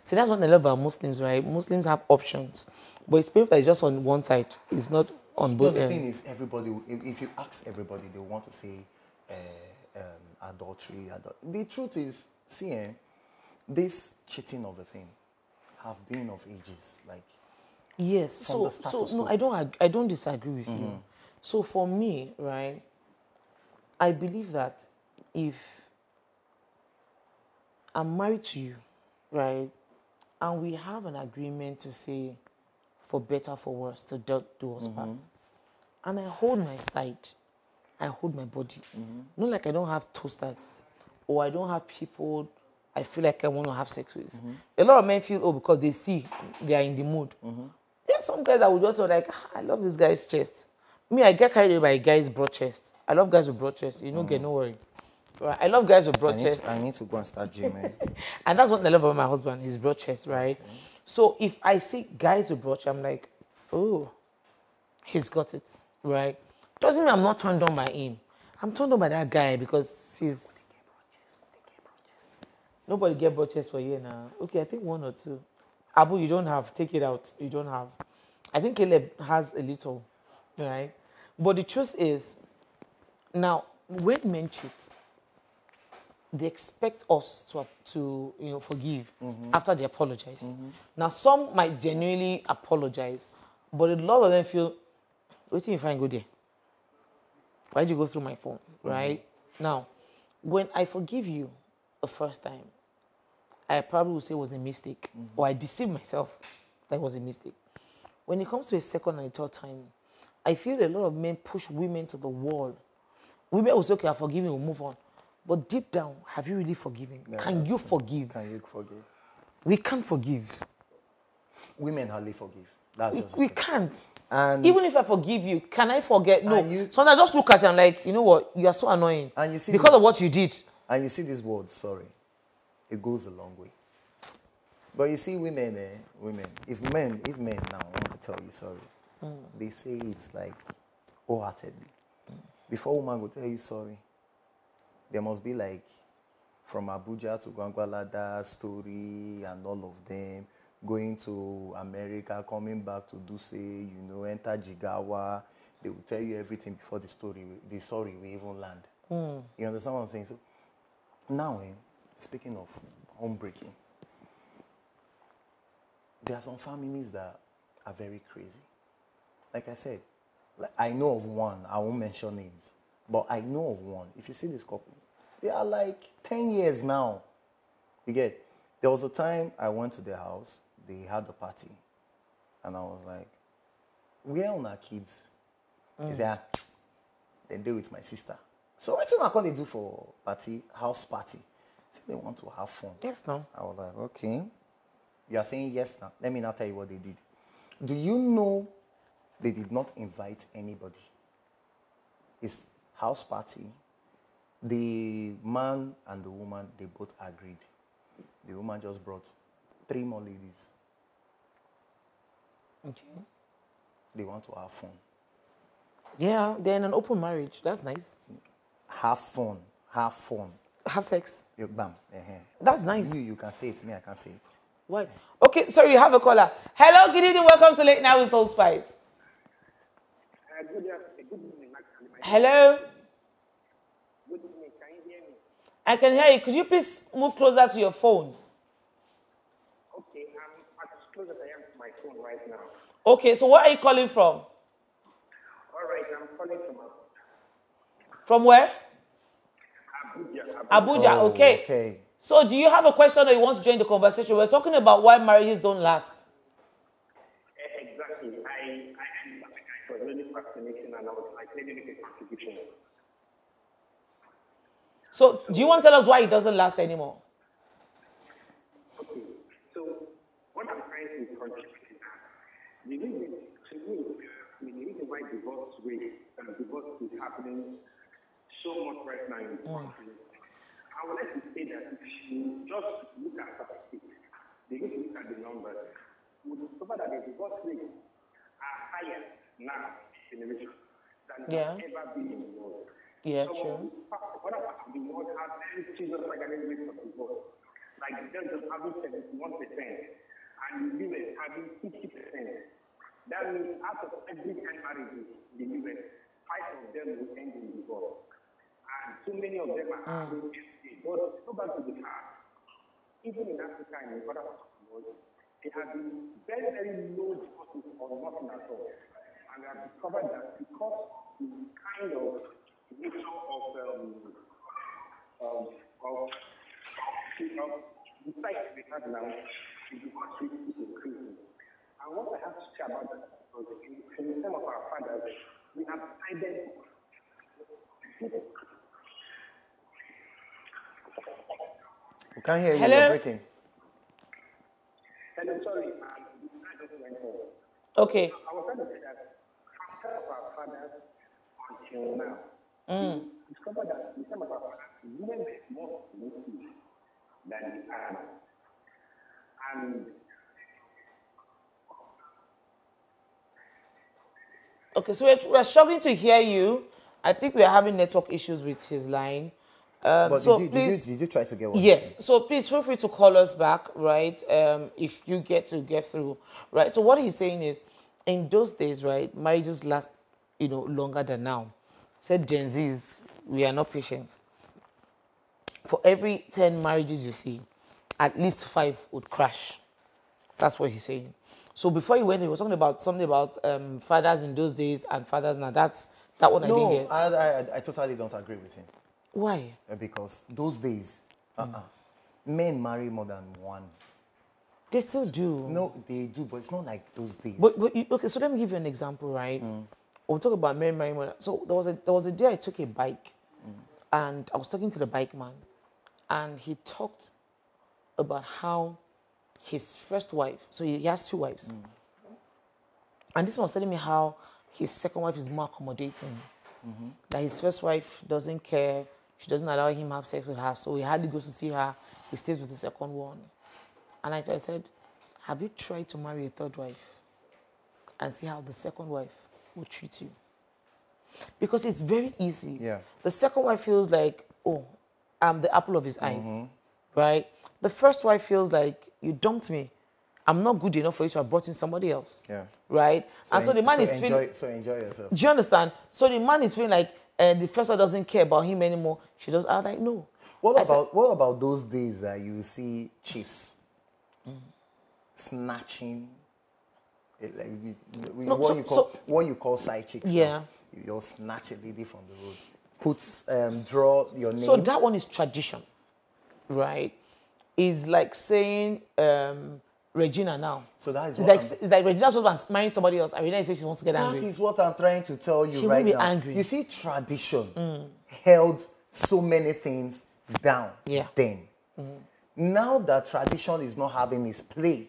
See, that's what I love about Muslims, right? Muslims have options, but it's painful that it's just on one side. It's not on No, both the ends. thing is, everybody. If, if you ask everybody, they want to say uh, um, adultery. Adul- the truth is, see, eh, this cheating of a thing have been of ages. Like, Yes. from So, the so no. I don't. ag- I don't disagree with you. So for me, right, I believe that if I'm married to you, right, and we have an agreement to say, for better for worse, to do, do us mm-hmm. pass, and I hold my side, I hold my body. Mm-hmm. Not like I don't have toasters, or I don't have people I feel like I want to have sex with. Mm-hmm. A lot of men feel oh because they see they are in the mood. There's some guys that would just be like, "Ah, I love this guy's chest. Me, I get carried away by a guy's broad chest. I love guys with broad chest. You don't get mm. no worry. Right? I love guys with I broad need, chest. to, I need to go and start gymming. Eh? And that's what I love about my husband, his broad chest, right? So if I see guys with broad chest, I'm like, oh, he's got it, right? Doesn't mean I'm not turned on by him. I'm turned on by that guy because he's. Nobody get broad chest for you now. Okay, I think one or two. Abu, you don't have. Take it out. You don't have. I think Caleb has a little, right? But the truth is, now when men cheat, they expect us to, to you know, forgive after they apologize. Now, some might genuinely apologize, but a lot of them feel, waiting if I go there. Why did you go through my phone? Right? Now, when I forgive you the first time, I probably would say it was a mistake, or I deceived myself that it was a mistake. When it comes to a second and a third time, I feel a lot of men push women to the wall. Women will say, okay, I forgive you, we'll move on. But deep down, have you really forgiven? Can you forgive? Can you forgive? We can't forgive. Women hardly forgive. That's We, we can't. And Even if I forgive you, can I forget? No. You- so I just look at you and like, you know what? You are so annoying. And you see because the- of what you did. And you see this word, sorry, it goes a long way. But you see, women, eh, women, if men, if men now want to tell you sorry, they say it's like wholeheartedly. Before woman will tell you sorry, there must be like from Abuja to Gwagwalada story and all of them going to America, coming back to Dutse, you know, enter Jigawa. They will tell you everything before the story, the sorry will even land. You understand what I'm saying? So now, eh, speaking of home breaking, there are some families that are very crazy. Like I said, like I know of one, I won't mention names, but I know of one. If you see this couple, they are like 10 years now. You get, there was a time I went to their house, they had a party, and I was like, where are our kids? They said, "Ah, then they with my sister. So what I call they do for party, house party? Say they want to have fun. Yes, no. I was like, okay. You are saying yes now. Let me now tell you what they did. Do you know they did not invite anybody? It's house party. The man and the woman, they both agreed. The woman just brought three more ladies. Okay. They want to have fun. Yeah, they're in an open marriage. That's nice. Have fun. Have fun. Have sex. You, bam. eh-heh. That's nice. You, you can say it. Me, I can't say it. What? Okay, sorry, you have a caller. Hello, good evening. Welcome to Late Night with Soul Spice. Uh, good, uh, good evening, actually. Hello, good evening. Can you hear me? I can hear you. Could you please move closer to your phone? Okay, I'm as close as I am to my phone right now. Okay, so where are you calling from? All right, I'm calling from From where? Abuja. Abuja. Abuja. Oh, okay. Okay. So, do you have a question or you want to join the conversation? We're talking about why marriages don't last. Eh, Exactly. I, I, I was really fascinating and I was like, let me make a contribution. So, do you want to tell us why it doesn't last anymore? Okay, so what I'm trying to contribute is that the reason, to me, the reason why divorce rate and divorce is happening so much right now in this mm. country, I would like to say that if you just look at statistics, they need to look at the numbers, you will discover that the divorce rates are higher now in the generation than Yeah. ever been in the world. Yeah, Some true. of the parts- Other parts of the world have very serious staggering rates of divorce. Like Belgium having 71% and the US having 50%. That means out of every 10 marriages the US, five of them will end in divorce. And so many of them are ah. having FA. But go back to the past. Even in Africa and in other parts of the world, there have been very, very low divorces or nothing at all. And we have discovered that because the kind of nature of um, of of of the site we have now, the divorce is increasing. And what I have to say about that is in, in some of our fathers, we have decided We can't hear you. Hello? You're breaking. And I'm sorry, um, the slide just went off. Okay. I was trying to say that after our fathers until now, we discovered that in some of women more submissive than the are. And Okay, so we're, we're struggling to hear you. I think we're having network issues with his line. Um, But so did, you, please, did, you, did you try to get he yes. So please feel free to call us back, right? Um, if you get to get through, right? So what he's saying is, in those days, right, marriages last, you know, longer than now. Said Gen Zs, we are not patient. For every ten marriages you see, at least five would crash. That's what he's saying. So before he went, he was talking about something about um, fathers in those days and fathers now. That's that one I didn't No. I, I, I totally don't agree with him. Why? Uh, Because those days, uh-uh, men marry more than one. They still do. No, they do, but it's not like those days. But, but you, okay, so let me give you an example, right? We'll talk about men marrying. So there was a there was a day I took a bike, and I was talking to the bike man, and he talked about how his first wife. So he, he has two wives, and this one was telling me how his second wife is more accommodating. That his first wife doesn't care. She doesn't allow him have sex with her, so he hardly goes to see her. He stays with the second one. And I, I said, Have you tried to marry a third wife and see how the second wife will treat you? Because it's very easy. Yeah. The second wife feels like, Oh, I'm the apple of his eyes. Mm-hmm. Right? The first wife feels like, You dumped me. I'm not good enough for you to have brought in somebody else. Yeah. Right? and so the man en- is feeling. So enjoy yourself. Do you understand? So the man is feeling like and the first one doesn't care about him anymore. She just, was like, no. What I said- about what about those days that you see chiefs mm. snatching, eh, like we, we, No, what so- you call so- what you call side chicks? now. Yeah. you just snatch a lady from the road, put um, draw your name. So that one is tradition, right? Is like saying um, Regina now. So that is It's like I'm- it's like Regina's husband marrying somebody else, and Regina says she wants to get That angry. is what I'm trying to tell you She will right be now. angry. Mm. You see, tradition held so many things down Yeah. Mm. then. Now that tradition is not having its play,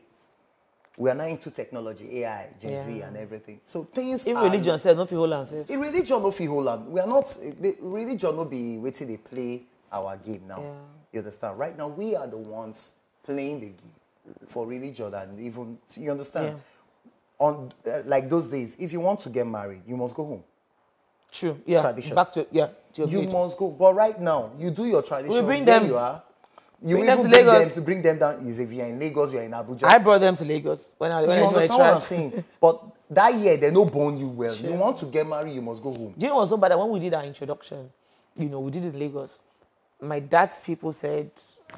we are now into technology, AI, Gen Z, and everything. So things are- religion said, not feel hold and say. In religion no fit hold am. We are not religion no be waiting they play our game now. Yeah. You understand? Right now we are the ones playing the game for religion and even you understand? On uh, like those days, if you want to get married, you must go home. True. Yeah. Tradition. Back to yeah. To You village. must go. But right now, you do your tradition. We bring them- You are. You bring them even to bring Lagos. them to bring them down. Is if you're in Lagos, you're in Abuja. I brought them to Lagos when I when you I, when I understand what I'm saying? But that year, they no born you well. You want to get married, you must go home. Do you know what's so bad? When we did our introduction, you know, we did it in Lagos. My dad's people said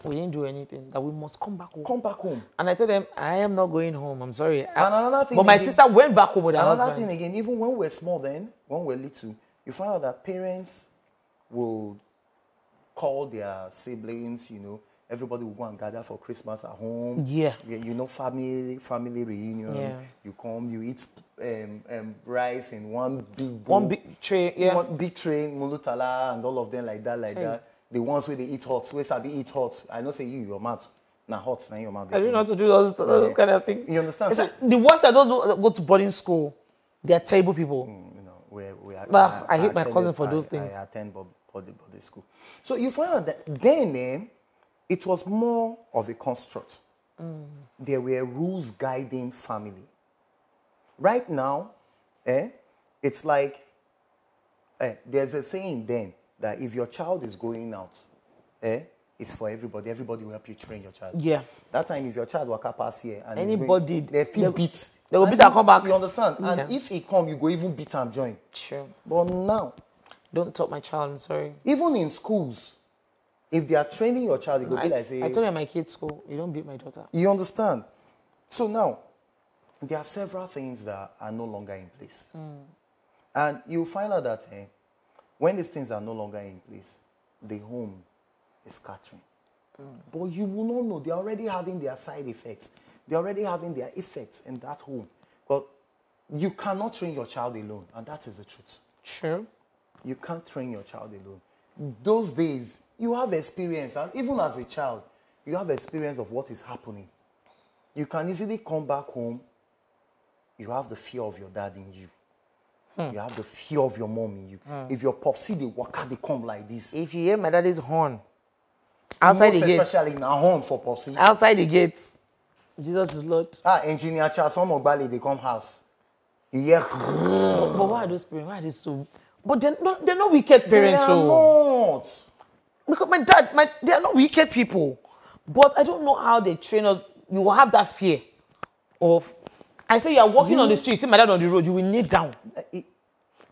we didn't do anything. That we must come back home. Come back home. And I told them I am not going home. I'm sorry. I- And another thing but my again- sister went back home with her Another husband. thing again, even when we're small then, when we're little, you find out that parents will call their siblings, you know, everybody will go and gather for Christmas at home. Yeah. You know, family family reunion. Yeah. You come, you eat um, um, rice in one big bowl. One big tray. Yeah. One big train, mulutala, and all of them like that, like Tell you. that. The ones where they eat hot, where sabi eat hot. I know say you, your mouth. Now hot, now your mouth. I don't know how to do those, those kind of things. You understand? So- like the worst are those who go to boarding school. They are terrible people. you know, where we are. Bah, I hate my cousin for I- those things. I attend body, body, body school. So you find out that then eh, it was more of a construct. Mm. There were rules guiding family. Right now, eh, it's like eh, there's a saying then that if your child is going out, eh, it's for everybody. Everybody will help you train your child. Yeah. That time, if your child walk up past here and Anybody- going, they feel beat. they will beat and come back. You understand? And Yeah. if he come, you go even beat and join. Sure. But now, Don't talk my child. I'm sorry. even in schools, if they are training your child, it could I, be like say, I told you at my kid's school, you don't beat my daughter. you understand? So now, there are several things that are no longer in place. And you find out that eh, when these things are no longer in place, the home is scattering. But you will not know. They're already having their side effects. They're already having their effects in that home. But you cannot train your child alone. And that is the truth. True. You can't train your child alone. Those days, you have experience, and even as a child, you have experience of what is happening. You can easily come back home. You have the fear of your dad in you. You have the fear of your mom in you. If your popsy they walk out, they come like this. If you hear my daddy's horn outside Most the gate, especially now home for popsy. outside the gate, Jesus is Lord. Ah, engineer Charles, some Ogbali, they come house. You hear. But why are those parents? Why are they so? But they're not. They're not wicked parents. They are oh. not. Because my dad, my they are not wicked people. But I don't know how they train us. You will have that fear of. I say you are walking on the street, see my dad on the road, you will kneel down. it-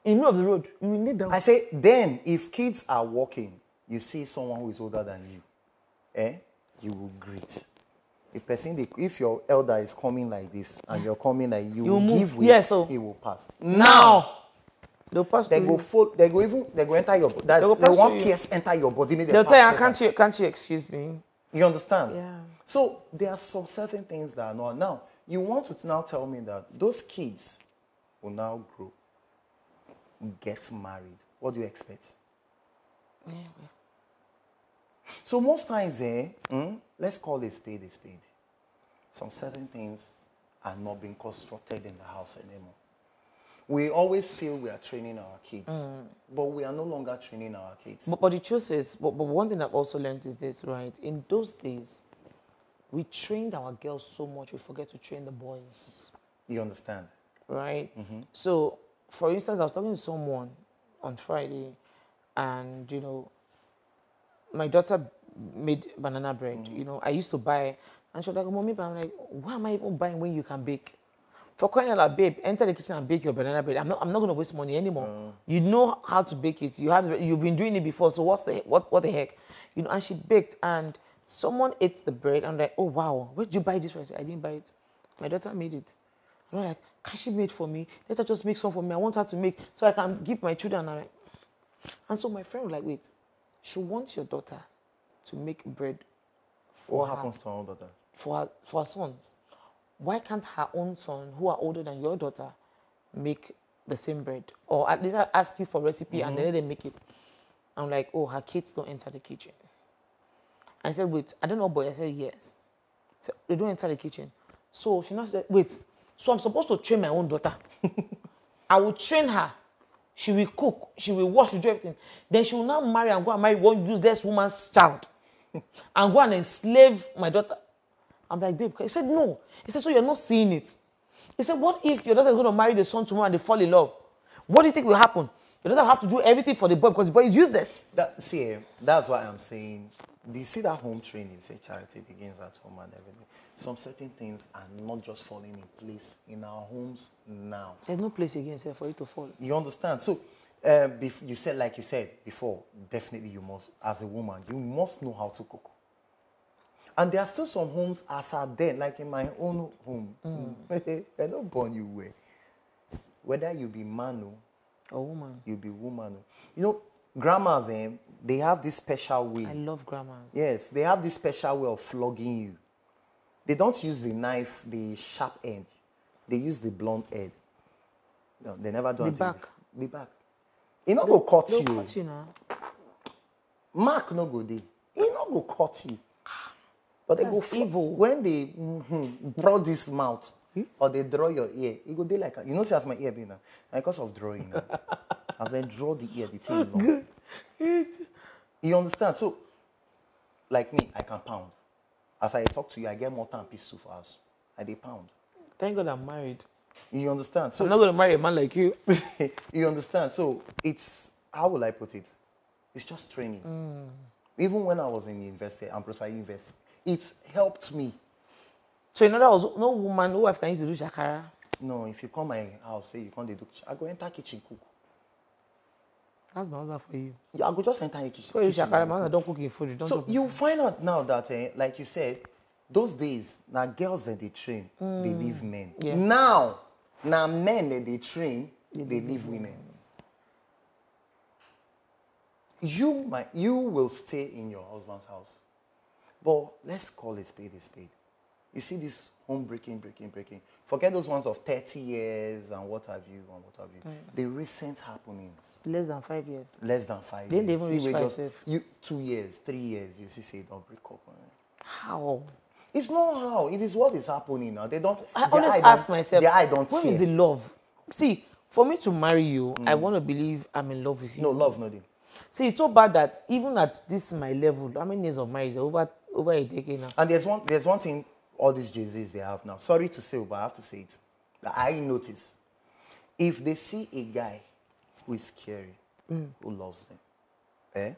In the middle of the road, you will kneel down. I say, then if kids are walking, you see someone who is older than you, eh? You will greet. If person, if your elder is coming like this and you're coming like you, You will move. give way, Yes, so- he will pass. now, they'll pass They go full, they go even, they go enter your, body. that's, They will they through pierce enter your body, make They'll tell you, can't you, can't you excuse me? You understand? Yeah. So there are some certain things that are not. Now, you want to now tell me that those kids will now grow, get married. What do you expect? Yeah. So most times, eh, mm, let's call a spade a spade. Some certain things are not being constructed in the house anymore. We always feel we are training our kids, mm. but we are no longer training our kids. But, but the truth is, but, but one thing I've also learned is this, right? In those days, we trained our girls so much, we forget to train the boys, You understand? right? Mm-hmm. So, for instance, I was talking to someone on Friday, and you know, my daughter made banana bread. Mm-hmm. You know, I used to buy, and she was like, "Mommy," but I'm like, "Why am I even buying when you can bake?" For crying out loud, babe, enter the kitchen and bake your banana bread. I'm not, I'm not going to waste money anymore. You know how to bake it. You have, you've been doing it before. So what's the, what, what the heck? You know, and she baked and someone ate the bread. I'm like, oh, wow, where'd you buy this? from?" I said, I didn't buy it. My daughter made it. I'm like, can she make for me? Let her just make some for me. I want her to make so I can give my children. I'm like, and so my friend was like, wait, she wants your daughter to make bread for What her happens to our daughter? for her, for her sons. Why can't her own son, who are older than your daughter, make the same bread? Or at least ask you for recipe and then them make it. I'm like, oh, her kids don't enter the kitchen. I said, wait, I don't know, but I said, yes. So they don't enter the kitchen. So she now said, wait, so I'm supposed to train my own daughter. I will train her. She will cook. She will wash. She will do everything. Then she will now marry and go and marry one useless woman's child and go and enslave my daughter. I'm like, babe, he said, no. He said, so you're not seeing it. He said, what if your daughter is going to marry the son tomorrow and they fall in love? What do you think will happen? Your daughter have to do everything for the boy because the boy is useless. That, see, eh, that's why I'm saying. Do you see that home training? Say charity begins at home and everything. Some certain things are not just falling in place in our homes now. There's no place again sir, for you to fall. You understand? So, uh, you said, like you said before, definitely you must, as a woman, you must know how to cook. And there are still some homes as are there, like in my own home. I don't born you well. Whether you be man or woman. you be woman. You know, grandmas, eh, they have this special way. I love grandmas. Yes, they have this special way of flogging you. They don't use the knife, the sharp end. They use the blunt end. No, they never do The back. The back. It not go cut you. cut you now. Mark no go there. It not go cut you. But they go evil. when they mhm, draw this mouth or they draw your ear. It go they like you know see as my ear be now. And because of drawing. as I draw the ear, the thing long. You understand? So, like me, I can pound. As I talk to you, I get more than piece for us. I dey pound. Thank God I'm married. You understand? So I'm not going to marry a man like you. you understand? So it's how will I put it? It's just training. Even when I was in university, Ambrose Alli University, it helped me. So in other words, no woman, no wife can use to do shakara. No, if you come my house, say you can't dey do, I go enter kitchen cook. That's my husband for you. Yeah, I go just enter kitchen. So you kitchen shakara, man, I don't cook in food. You don't So you find out now that, eh, like you said, those days, now girls that they train, they leave men. Yeah. Now, now men that they train, they leave women. You might, you will stay in your husband's house, but let's call a spade a spade. You see this home breaking, breaking, breaking. Forget those ones of 30 years and what have you and what have you. Mm. The recent happenings Less than five years. less than five Didn't they even reach five just- You two years, three years, you see, say don't break up. How? It's not how. It is what is happening now. They don't. I always ask myself, Their eye don't when see. is the love? See, for me to marry you, I mm. want to believe I'm in love with you. no love, nothing. See, it's so bad that even at this my level, how many years of marriage? Over over a decade now. And there's one. There's one thing. All these Gen Zs they have now. Sorry to say, but I have to say it. I notice. If they see a guy who is scary, Mm. who loves them, eh?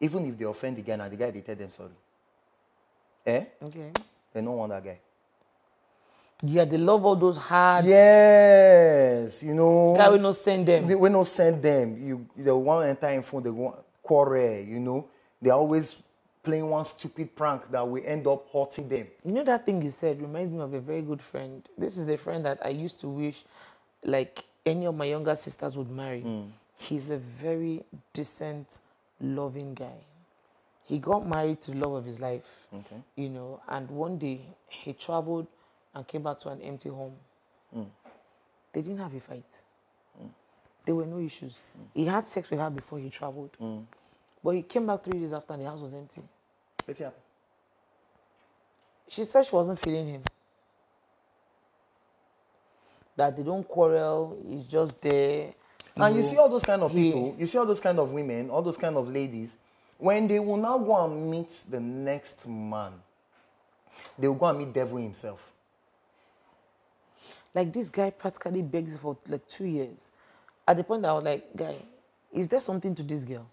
Even if they offend the guy, and the guy they tell them sorry. Eh? Okay. They don't want that guy. Yeah, they love all those hard Yes, you know. guy will not send them. They will not send them. You they want to enter in phone, they want quarrel, you know. They're always playing one stupid prank that will end up hurting them. You know that thing you said reminds me of a very good friend. This is a friend that I used to wish like any of my younger sisters would marry. Mm. He's a very decent, loving guy. He got married to the love of his life. Okay. You know, and one day he traveled and came back to an empty home. Mm. They didn't have a fight. Mm. There were no issues. He had sex with her before he traveled. But he came back three days after and the house was empty. Wetin happen? She said she wasn't feeling him. That they don't quarrel, he's just there. And you know. see all those kind of he- people, you see all those kind of women, all those kind of ladies, when they will now go and meet the next man, they will go and meet devil himself. Like this guy practically begs for like two years. At the point that I was like, guy, is there something to this girl?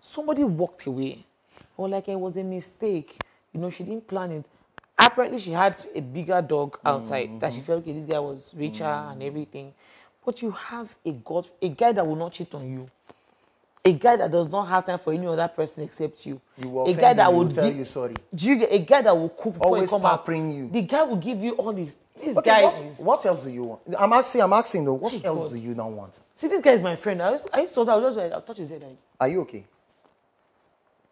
Somebody walked away. Or like it was a mistake. You know, she didn't plan it. Apparently, she had a bigger dog outside that Mm-hmm. she felt okay, this guy was richer and everything. But you have a god, a guy that will not cheat on you, a guy that does not have time for any other person except you, You will a guy that will tell you sorry. Do you get a guy that will cook before Always you come pampering you. The guy will give you all this. This Okay, guy what, is. what else do you want? I'm asking, I'm asking though, what Hey, else God. do you now want? See, this guy is my friend. I used, I used to, I was like, I touch his head. Like, Are you okay?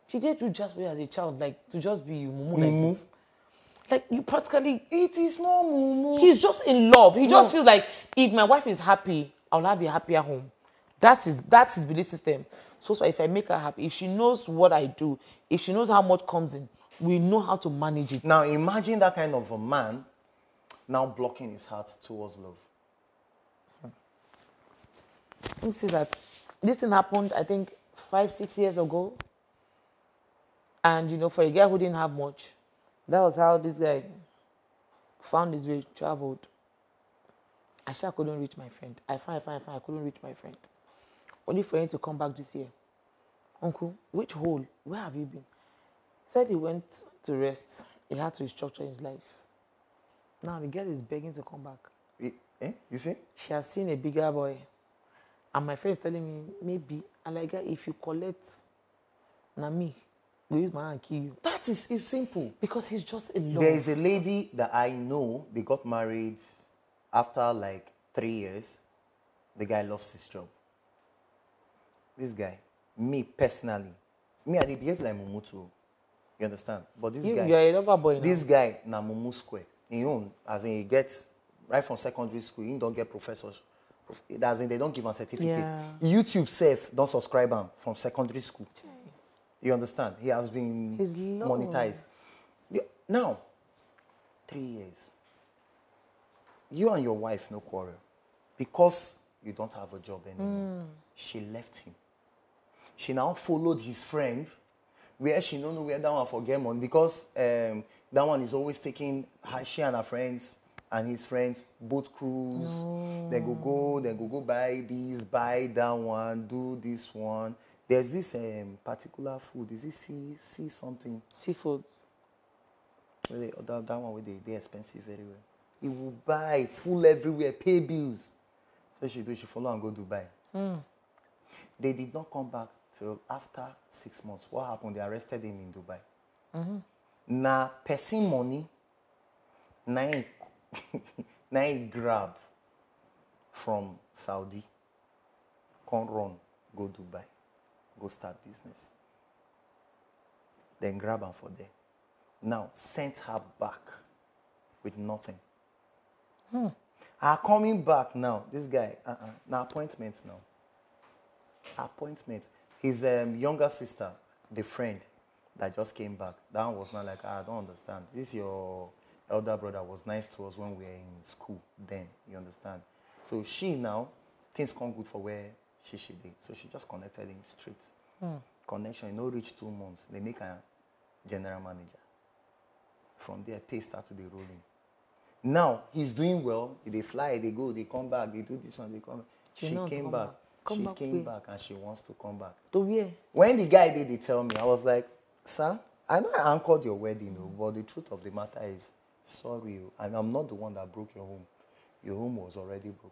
She didn't do just be as a child, like to just be mumu like Mumu? this. Like you practically It is not mumu. He's just in love. He just No. feels like if my wife is happy, I'll have a happier home. That's his that's his belief system. So, so if I make her happy, if she knows what I do, if she knows how much comes in, we know how to manage it. Now imagine that kind of a man now blocking his heart towards love. Hmm. You see that this thing happened, I think, five, six years ago. And you know, for a guy who didn't have much, that was how this guy found his way, traveled. I said I couldn't reach my friend. I find, I find, I find, I couldn't reach my friend. Only for him to come back this year. Uncle, which hole? Where have you been? Said he went to rest. He had to restructure his life. Now the girl is begging to come back. Eh? eh? You see? she has seen a bigger boy. And my friend is telling me, maybe, "Guy, if you collect, na me, use my hand kill you. That is it's simple. Because he's just in love. There is a lady that I know, they got married after like three years. The guy lost his job. This guy, me personally, me, I dey behave like Mumu too. You understand? But this you, guy, you're a lover boy now. this guy, na Mumu square. He own, as in he gets, right from secondary school, he don't get professors. prof- As in they don't give him certificate. Yeah. YouTube safe don't subscribe him from secondary school. You understand? He has been monetized. Now, three years. You and your wife no quarrel because you don't have a job anymore. She left him. She now followed his friend, where she don't know where that one for get money because um, that one is always taking her, she and her friends and his friends boat cruise. They go go, they go go buy this, buy that one, do this one. There's this um, particular food. Is it sea, sea something? Seafood. Where they, that, that one where they, they expensive very well. He will buy full everywhere, pay bills. So she do, she follow and go Dubai. They did not come back till after six months. What happened? They arrested him in Dubai. Na person money, na him, na him grab from Saudi, come run, go Dubai, go start business. Then grab her for there. Now sent her back with nothing. Her coming back now, this guy, uh-uh, na appointment now. Appointment. His um, younger sister, the friend that just came back, that was not like, "Ah, I don't understand. This your elder brother was nice to us when we were in school then, you understand? So she now, things come good for where did. So she just connected him straight. Hmm. Connection, no reach two months. They make a general manager. From there, pay start to be rolling. Now he's doing well. They fly, they go, they come back, they do this one, they come. She She, came come back. back. Come she back came where? back and she wants to come back. To where? When the guy did, they tell me, I was like, sir, I know I anchored your wedding, oh, but the truth of the matter is, sorry, oh, and I'm not the one that broke your home. Your home was already broken.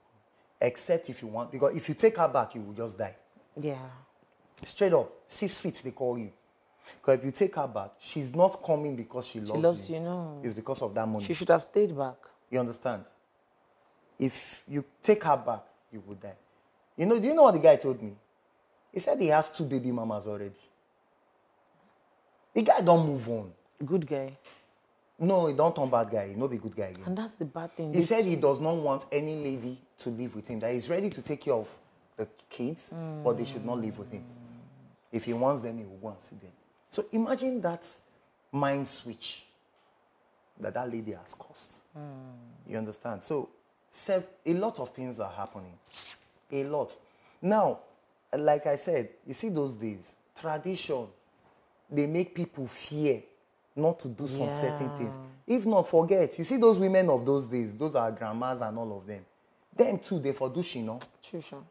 Except if you want, because if you take her back, you will just die. Yeah. Straight up, six feet they call you. Because if you take her back, she's not coming because she loves, loves you, no. It's because of that money. She should have stayed back. You understand? If you take her back, you will die. You know, do you know what the guy told me? He said he has two baby mamas already. The guy don't move on. Good guy. No, he don't turn bad guy. He no be good guy again. And that's the bad thing. He said he does not want any lady to live with him. That he's ready to take care of the kids, but they should not live with him. If he wants them, he will go and see them. So imagine that mind switch that that lady has caused. Hmm. You understand? So, self, a lot of things are happening. A lot. Now, like I said, you see those days, tradition, they make people fear not to do some certain Yeah. things. If not, forget. You see those women of those days, those are grandmas and all of them. Them too, they for do she know. True, sure.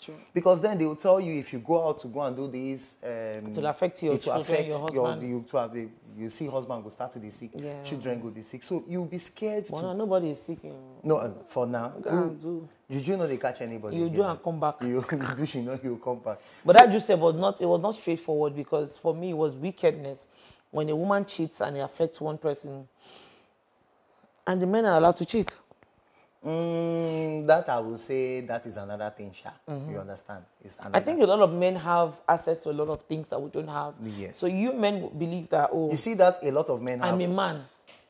True. Because then they will tell you if you go out to go and do this, um, It will affect your it will children, affect your husband. you, to have you see husband go start to be sick, Yeah. children go be sick. So you'll be scared Well, to. no, nobody is sick. You, No, uh, for now. Do. Juju know they catch anybody. you again. do and come back. You, you do, she know you come back. But that Joseph was not it was not straightforward because for me it was wickedness. When a woman cheats and it affects one person and the men are allowed to cheat. Mm, that I will say that is another thing, Sha. You understand? It's another. I think a lot of men have access to a lot of things that we don't have. Yes. So you men believe that oh you see that a lot of men have. I'm a man.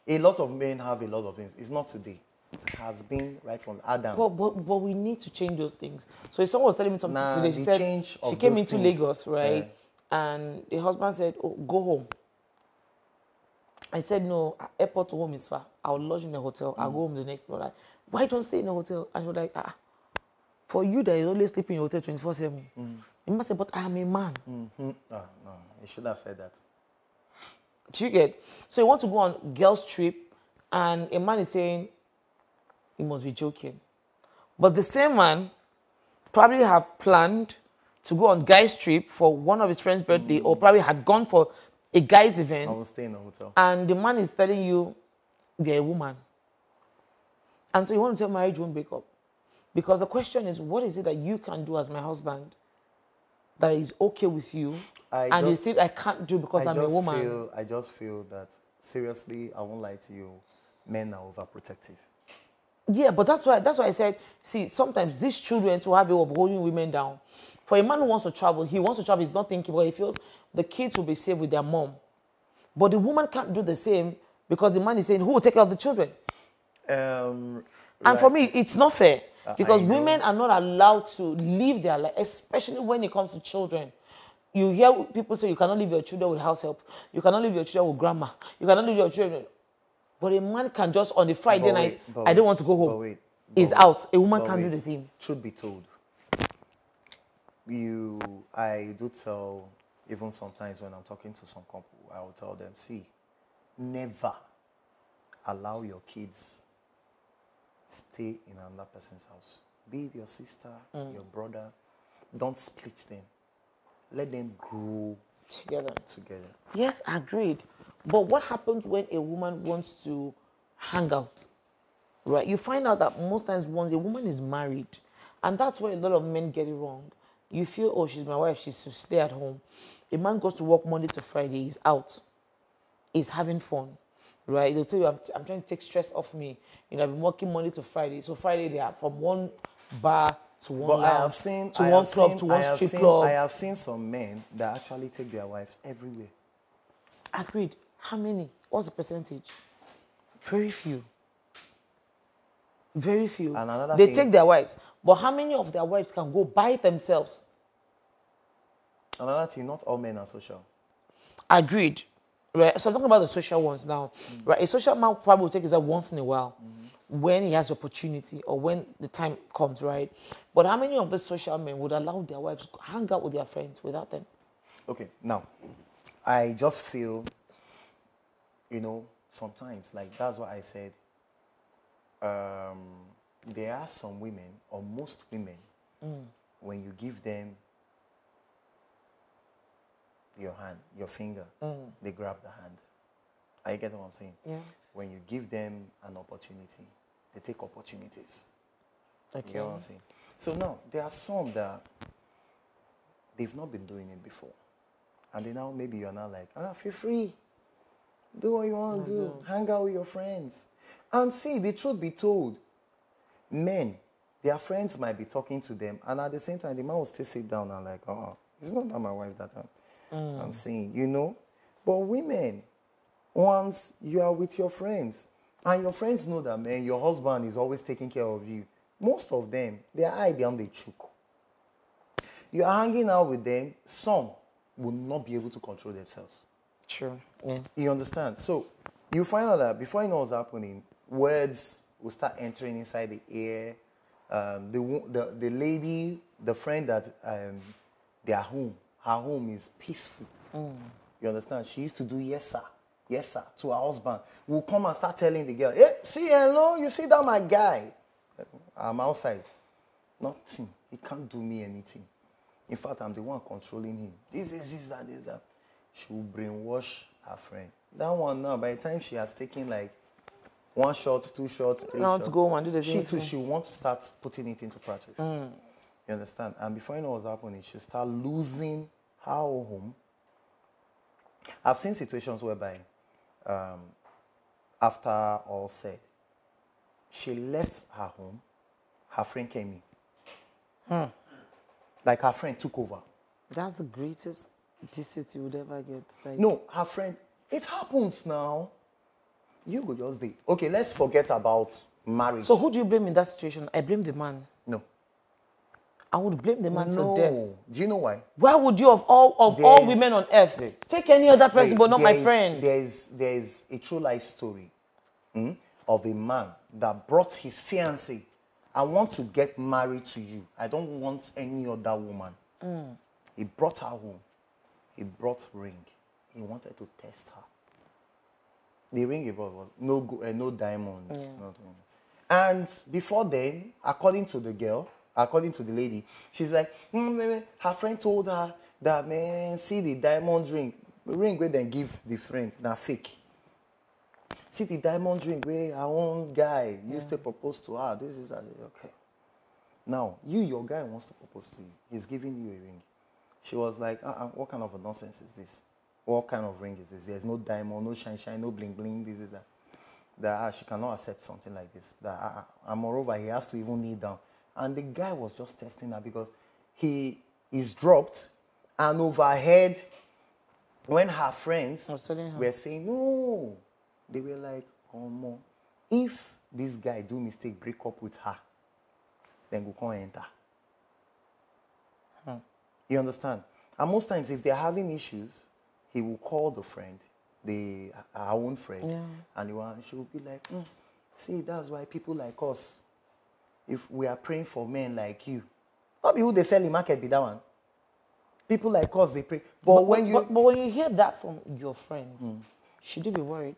a lot of men have a lot of things. It's not today. It has been right from Adam. But, but but we need to change those things. So if someone was telling me something Nah, today, she said she came into things, Lagos, right? And the husband said, Oh, go home. I said, No, airport to home is far. I'll lodge in a hotel. I'll go home the next morning. Why don't stay in a hotel? And she was like, ah, for you that is only sleeping in a hotel 24 7. You must say, but I am a man. Mhm. Ah, no, you should have said that. Do you get? So you want to go on girls' trip, and a man is saying, "You must be joking," but the same man probably have planned to go on guys' trip for one of his friend's birthday, or probably had gone for a guys' event, I will stay in a hotel. and the man is telling you, "You're a woman," and so you want to tell marriage won't break up, because the question is, what is it that you can do as my husband that is okay with you, I and you just- think I can't do because I I'm a just woman? Feel, I just feel that seriously, I won't lie to you, men are overprotective. Yeah, but that's why that's why I said, see, sometimes these children to have a way of holding women down. For a man who wants to travel, he wants to travel, he's not thinking, but he feels the kids will be safe with their mom. But the woman can't do the same because the man is saying, Who will take care of the children? Um, And for me, it's not fair because women are not allowed to live their life, especially when it comes to children. You hear people say you cannot leave your children with house help, you cannot leave your children with grandma, you cannot leave your children. But a man can just on a Friday But night, wait, I don't want to go but home. wait, Is but wait, out. A woman can't do the same. Truth be told, you, I do tell, even sometimes when I'm talking to some couple, I will tell them, see, never allow your kids stay in another person's house. Be it your sister, Mm. your brother. Don't split them. Let them grow Together. together. Yes, agreed. But what happens when a woman wants to hang out? Right? You find out that most times once a woman is married, and that's where a lot of men get it wrong. You feel, oh, she's my wife, she's to stay at home. A man goes to work Monday to Friday, he's out, he's having fun. Right? They'll tell you, I'm, I'm trying to take stress off me. You know, I've been working Monday to Friday. So Friday they are from one bar to one But I have seen to I one have club seen- to one strip seen- club. I have seen some men that actually take their wives everywhere. Agreed. How many? What's the percentage? Very few. Very few. And another they thing- take their wives. But how many of their wives can go by themselves? Another thing, not all men are social. Agreed. Right. So I'm talking about the social ones now. Right. A social man probably will take his wife once in a while when he has opportunity or when the time comes, right? But how many of the social men would allow their wives to hang out with their friends without them? Okay, now, I just feel, you know, sometimes, like that's what I said. Um, there are some women, or most women, when you give them your hand, your finger, they grab the hand. I get what I'm saying? Yeah. When you give them an opportunity, they take opportunities. You Okay. get what I'm saying? So now there are some that they've not been doing it before. And then now maybe you're now like, ah, feel free. Do what you want to do. Hang out with your friends. And see, the truth be told, men, their friends might be talking to them, and at the same time, the man will still sit down and like, oh, it's not that my wife that I'm, mm. I'm seeing, you know? But women, once you are with your friends, and your friends know that, man, your husband is always taking care of you, most of them, their eye down they choke. You are hanging out with them, some will not be able to control themselves. True. Yeah. You understand? So you find out that before you know what's happening, words will start entering inside the ear. Um, the, the the lady, the friend that um, their home, her home is peaceful. You understand? She used to do yes sir, yes sir to her husband. Will come and start telling the girl, hey, see hello, you see that my guy? I'm outside. Nothing. He can't do me anything. In fact, I'm the one controlling him. This is this, that, this, that. She will brainwash her friend. That one now, by the time she has taken like one shot, two shots, three Now shots, to go home and do the she too, she want to start putting it into practice. You understand? And before you know what's happening, she start losing her home. I've seen situations whereby, um, after all said, she left her home, her friend came in. Like her friend took over. That's the greatest deceit you would ever get. Like, No, her friend, it happens now. You go just day. Okay, let's forget about marriage. So who do you blame in that situation? I blame the man. no. I would blame the man no. to death. Do you know why? Why would you, of all of all women on earth, take any other person but not my there's- friend? There's there's a true life story mm, of a man that brought his fiancée. I want to get married to you. I don't want any other woman. Mm. He brought her home. He brought ring. He wanted to test her. The ring he brought was no go, uh, no diamond. nothing. And before then, according to the girl, according to the lady, she's like, "Hmm, her friend told her that man, see the diamond ring, ring where they give the friend, na fake. See the diamond ring where her own guy used to propose to her. This is okay. Now you, your guy wants to propose to you. He's giving you a ring. She was like, uh-uh, what kind of a nonsense is this? What kind of ring is this? There's no diamond, no shine, shine, no bling, bling. This is that. That ah, she cannot accept something like this. That uh, and moreover, he has to even kneel down. And the guy was just testing her because he is dropped and overhead when her friends her. were saying no, they were like, oh no, if this guy do mistake break up with her, then go come enter. You understand? And most times, if they're having issues, he will call the friend, the our own friend, Yeah. and he will, she will be like, "Mm, "See, that's why people like us, if we are praying for men like you, not be who they sell in market be that one. People like us, they pray. But, But when you, but, but when you hear that from your friend, should you be worried?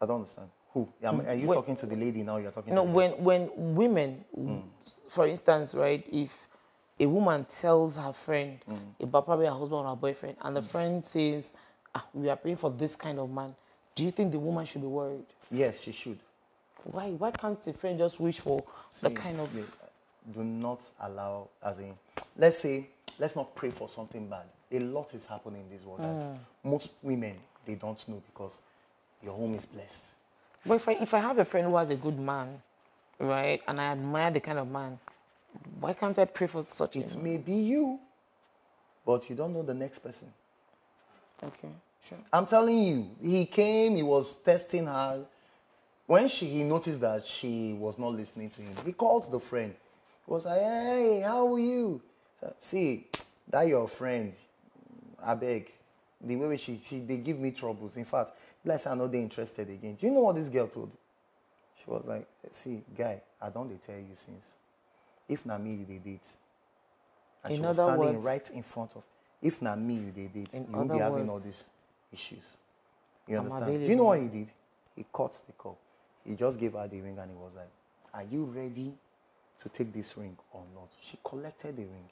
I don't understand. Who? Am- Are you When- talking to the lady now? You're talking know, to when when women, for instance, right, if a woman tells her friend mm. about probably her husband or her boyfriend, and the mm. friend says, ah, "We are praying for this kind of man," do you think the woman should be worried? Yes, she should. Why? Why can't the friend just wish for the kind of? wait, uh, do not allow as in let's say let's not pray for something bad a lot is happening in this world that mm. most women they don't know because your home is blessed But if I if I have a friend who has a good man, right, and I admire the kind of man, why can't I pray for such it may be you but you don't know the next person Okay, sure. i'm telling you he came he was testing her when she he noticed that she was not listening to him he called the friend he was like hey how are you see that your friend I beg. The way she, she they give me troubles. In fact, bless her not they interested again. Do you know what this girl told? She was like, see, guy, I don't they tell you since. If not me, you they date. And In she was standing words- right in front of if not me, you they date. You won't be having all words, these issues. You understand? Do you know what he did? He cut the call. He just gave her the ring and he was like, Are you ready to take this ring or not? She collected the ring,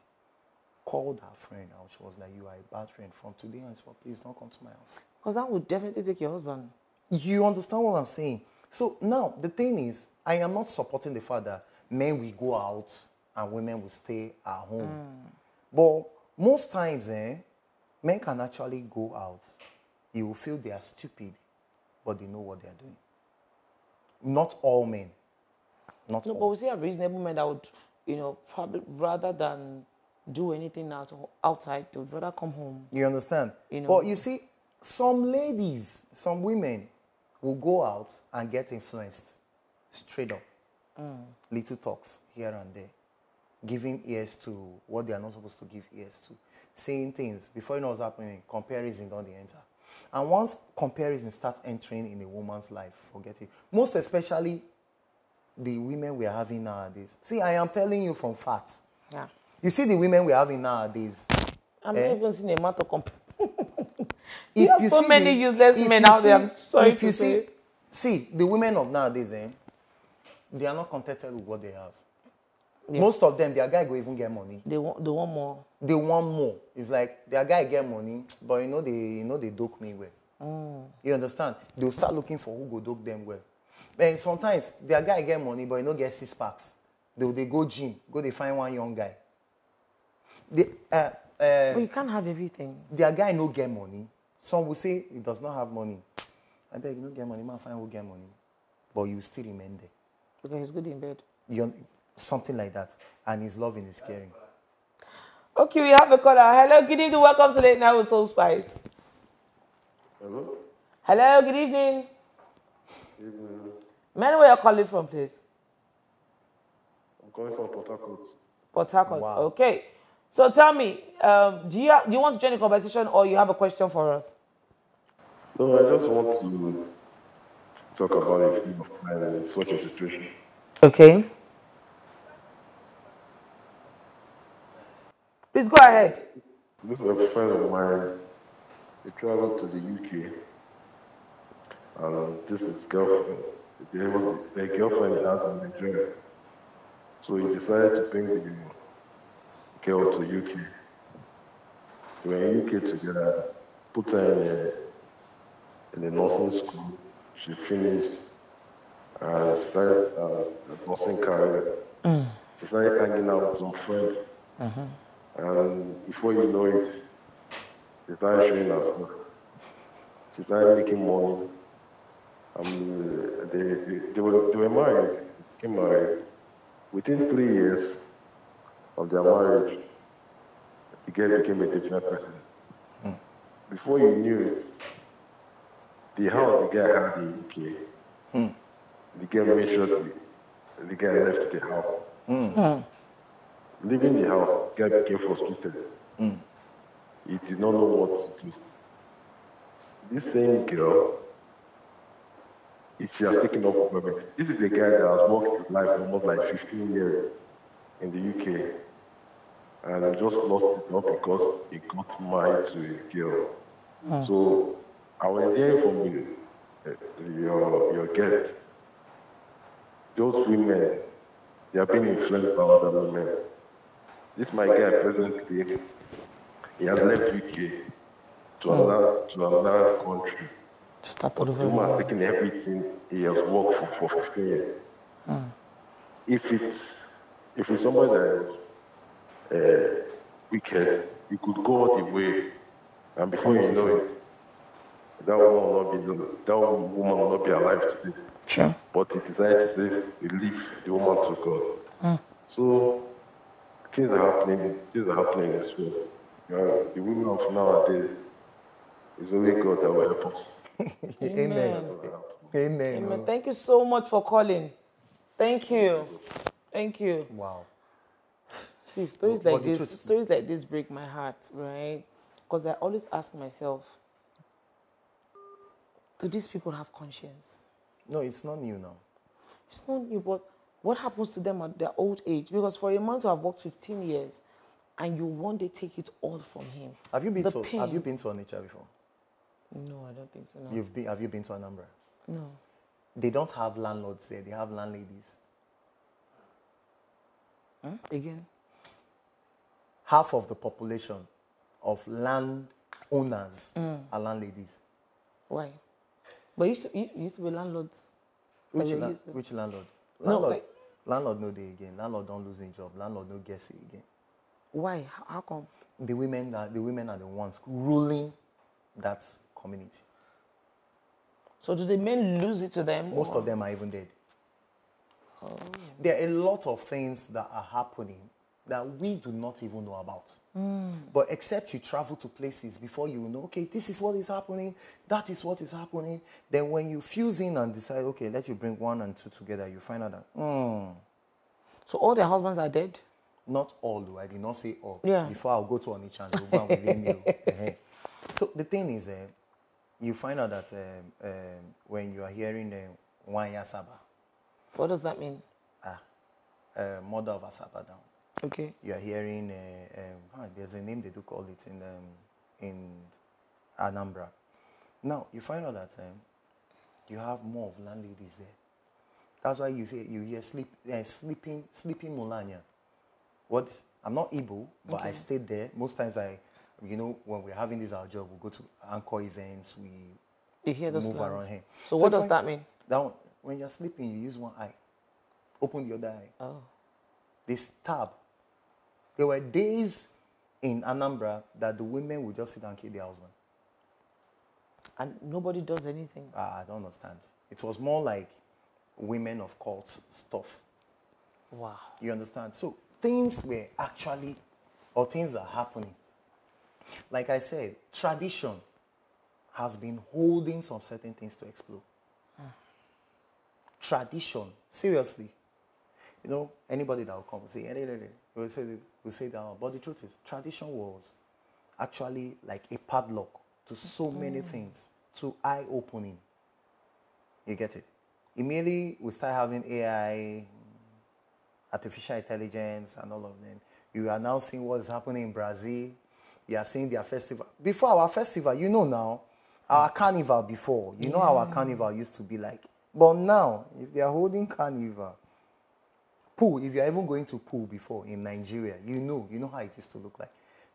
called her friend and she was like, You are a bad friend. From today henceforth, please don't come to my house. Because that would definitely take your husband. You understand what I'm saying? So now the thing is, I am not supporting the fact that men will go out and women will stay at home. But most times, eh, men can actually go out. You will feel they are stupid, but they know what they are doing. Not all men. Not No, but we see a reasonable man that would, you know, probably rather than do anything out outside, they would rather come home. You understand? You know. But you see, some ladies, some women will go out and get influenced straight up. Little talks here and there, giving ears to what they are not supposed to give ears to, saying things before you know what's happening, comparison don't they enter. And once comparison starts entering in a woman's life, forget it. Most especially the women we are having nowadays. See, I am telling you from facts. Yeah. You see the women we are having nowadays. I'm Eh? not even seeing a man to compare. if have so see many useless men you out there, I'm sorry if you see, see the women of nowadays, eh, they are not contented with what they have. Most of them, their guy go even get money. They want they want more. They want more. It's like their guy get money, but you know they you know they doke me well. You understand? They'll start looking for who go doke them well. And sometimes their guy get money, but you know get six packs. They they go gym, go they find one young guy. They, uh, uh, But you can't have everything. their guy no get money. Some will say he does not have money. I beg you no get money, man find who get money. But you still remain there. Because he's good in bed. You, un- something like that. And his loving is caring. Okay, we have a caller. Hello, good evening. Welcome to Late Night with Soul Spice. Hello? Hello, good evening. Man, where are you calling from, please? I'm calling from Port Harcourt. Port Harcourt. Wow. Okay. So tell me, um, do you do you want to join the conversation or you have a question for us? No, I just want to talk about a friend of mine in such a situation. Okay. Please go ahead. This is a friend of mine. He traveled to the UK. And um, this is girlfriend. There was a girlfriend he had in Nigeria. So he decided to bring the girl to UK. They were in UK together. Put her in a, in a nursing school. She finished and started uh, a nursing career. Mm. She started hanging out with some friends. Mm-hmm. And before you know it, she started showing herself. She started making money. Um, they, they, they, were, they were married, became married. Within three years of their marriage, the girl became a different person. Hmm. Before you knew it, the house the guy had in UK, hmm. the girl made sure the, the guy left the house. Hmm. Leaving the house, the guy became frustrated. He did not know what to do. This same girl, she has taken up government. This is a guy that has worked his life for almost like 15 years in the UK and I just lost it not because he got married to a girl. So I was hearing from you, uh, your, your guest, those women, they are being influenced by other women. This my guy presently, he has left UK to hmm. another to another country. Start The woman has taken everything he has worked for for 15 years. Hmm. If it's if it's somebody that is uh, wicked, you could go all the way, and before you know it, that woman will not be that woman will not be alive today. Sure. But he decided to leave, leave the woman to God. Hmm. So things are happening. Things are happening in this world. You know, the women of nowadays is only God that will help us. Amen. Amen. Amen. Thank you so much for calling. Thank you. Thank you. Wow. See, stories But like this, truth- stories like this break my heart, right? Because I always ask myself, do these people have conscience? No, it's not new now. It's not new, but what happens to them at their old age? Because for a man to have worked 15 years and you one day take it all from him. Have you been The to pain. Have you been to Onitsha before? No, I don't think so. No. You've been. Have you been to Anambra? no. They don't have landlords there. They have landladies. Again? Half of the population of land owners Mm. are landladies. Why? But you used to, you used to be landlords. Which, la- used to- which landlord? No, Landlord, like- landlord no day again. Landlord don't lose his job. Landlord no get it again. Why? How, how come? The women are the women are the ones ruling that community. So do the men lose it to them? Most or- of them are even dead. Oh. There are a lot of things that are happening that we do not even know about. But except you travel to places before you know, okay, this is what is happening, that is what is happening. Then when you fuse in and decide, okay, let you bring one and two together, you find out that, hmm, So all their husbands are dead? not all, though. I did not say all. Yeah. Before I'll go to Onitsha and go and blame you. So the thing is, eh, you find out that um, um, when you are hearing uh, Wanya Saba, What does that mean? ah, uh, mother of Asaba down. Okay. you are hearing uh, um, ah, there's a name they do call it in um, in Anambra. Now you find out that um, you have more of landladies there. That's why you say you hear sleep uh, sleeping sleeping mulanya. what I'm not Igbo, but I stayed there. Most times I, you know, when we're having this our job, we go to anchor events, we You hear those move around here. So, what does that mean? That one, when you're sleeping, you use one eye. Open the other eye. Oh. They stab. There were days in Anambra that the women would just sit and kill their husband. And nobody does anything. Ah, I don't understand. It was more like women of cult stuff. Wow. You understand? So things were actually, or things are happening. Like I said, tradition has been holding some certain things to explode. Hmm. Tradition, seriously. You know, anybody that will come and say, eh, eh, eh, Will say this, will say that. But the truth is, tradition was actually like a padlock to so many things, to eye opening. You get it? Immediately we start having AI, artificial intelligence, and all of them. You are now seeing what is happening in Brazil. You are seeing their festival. Before our festival, you know now, our carnival before, you know our carnival used to be like. But now, if they are holding carnival, pool, if you're even going to pool before in Nigeria, you know, you know how it used to look like.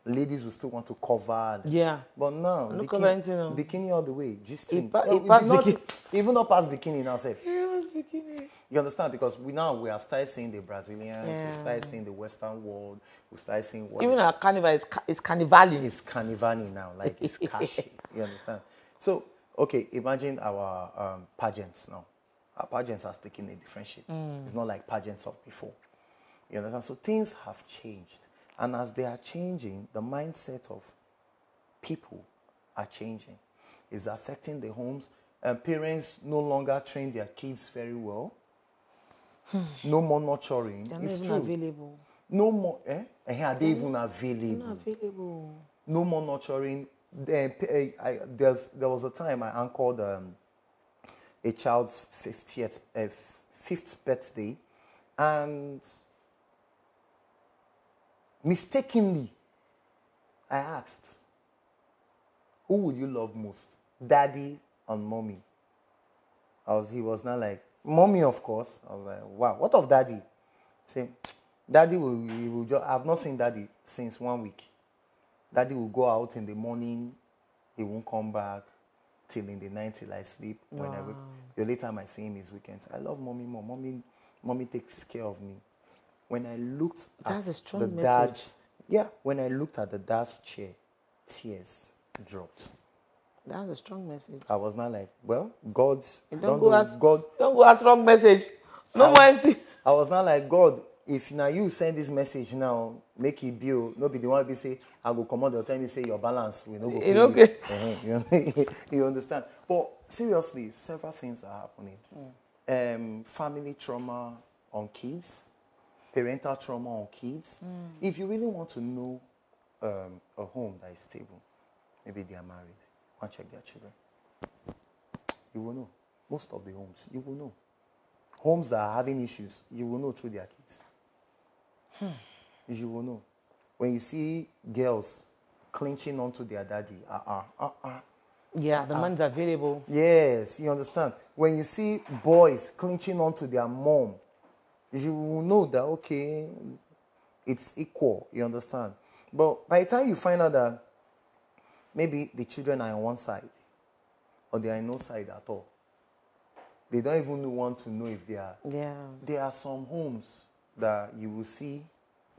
Ladies will still want to cover. Yeah. But now, No bikini, anything now. bikini all the way, G-string. pa- No, it pass not- bikini. Even not past bikini now, safe. You understand? Because we now we have started seeing the Brazilians, Yeah. we've started seeing the Western world, we've started seeing what Even our carnival is, ca- is carnivalian. it's carnivani now, like it's cash. you understand? So, okay, imagine our um, pageants now. Our pageants has taken a different shape. It's not like pageants of before. You understand? So things have changed. And as they are changing, the mindset of people are changing. It's affecting the homes. And parents no longer train their kids very well. No more nurturing. They're it's true. available. No more. Eh? Eh, Are they even available? Not available. no more nurturing. Eh, I, there's, there was a time I anchored um, a child's 50th, uh, fifth birthday, and mistakenly, I asked, "Who would you love most, Daddy and Mommy?" I was, he was not like, "Mommy, of course." I was like, "Wow, what of Daddy?" Say, "Daddy will, will just, I've not seen Daddy since one week." Daddy will go out in the morning, he won't come back till in the night till I sleep. When I wake, the only time I see him is weekends. I love mommy more. Mommy, mommy takes care of me. When I looked That's at a strong the message. dad's, yeah, when I looked at the dad's chair, tears dropped. That's a strong message. I was not like, well, God, Don't, don't go ask God. Don't go ask wrong message. No more empty. I was not like God. If now you send this message now, make it bill. No be the one be say I go out. They'll tell me say your balance. We no go. It pay you." okay. Uh-huh. You, you understand? But seriously, several things are happening. Um, family trauma on kids, parental trauma on kids. If you really want to know um, a home that is stable, maybe they are married. Go and check their children. You will know. Most of the homes, you will know homes that are having issues, you will know through their kids. You will know. When you see girls clinching onto their daddy, uh uh, uh uh. Yeah, the man's available. Yes, you understand. When you see boys clinching onto their mom, you will know that, okay, it's equal, you understand. But by the time you find out that maybe the children are on one side or they are on no side at all, they don't even want to know if they are Yeah. there are some homes that you will see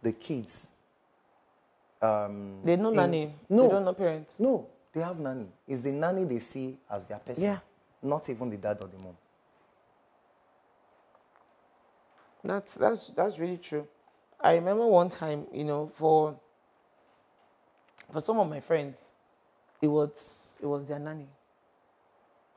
the kids. Um, They know in- nanny. No, They don't know parents. no, they have nanny. It's the nanny they see as their person, Yeah. not even the dad or the mom. That's that's that's really true. I remember one time, you know, for for some of my friends, it was it was their nanny.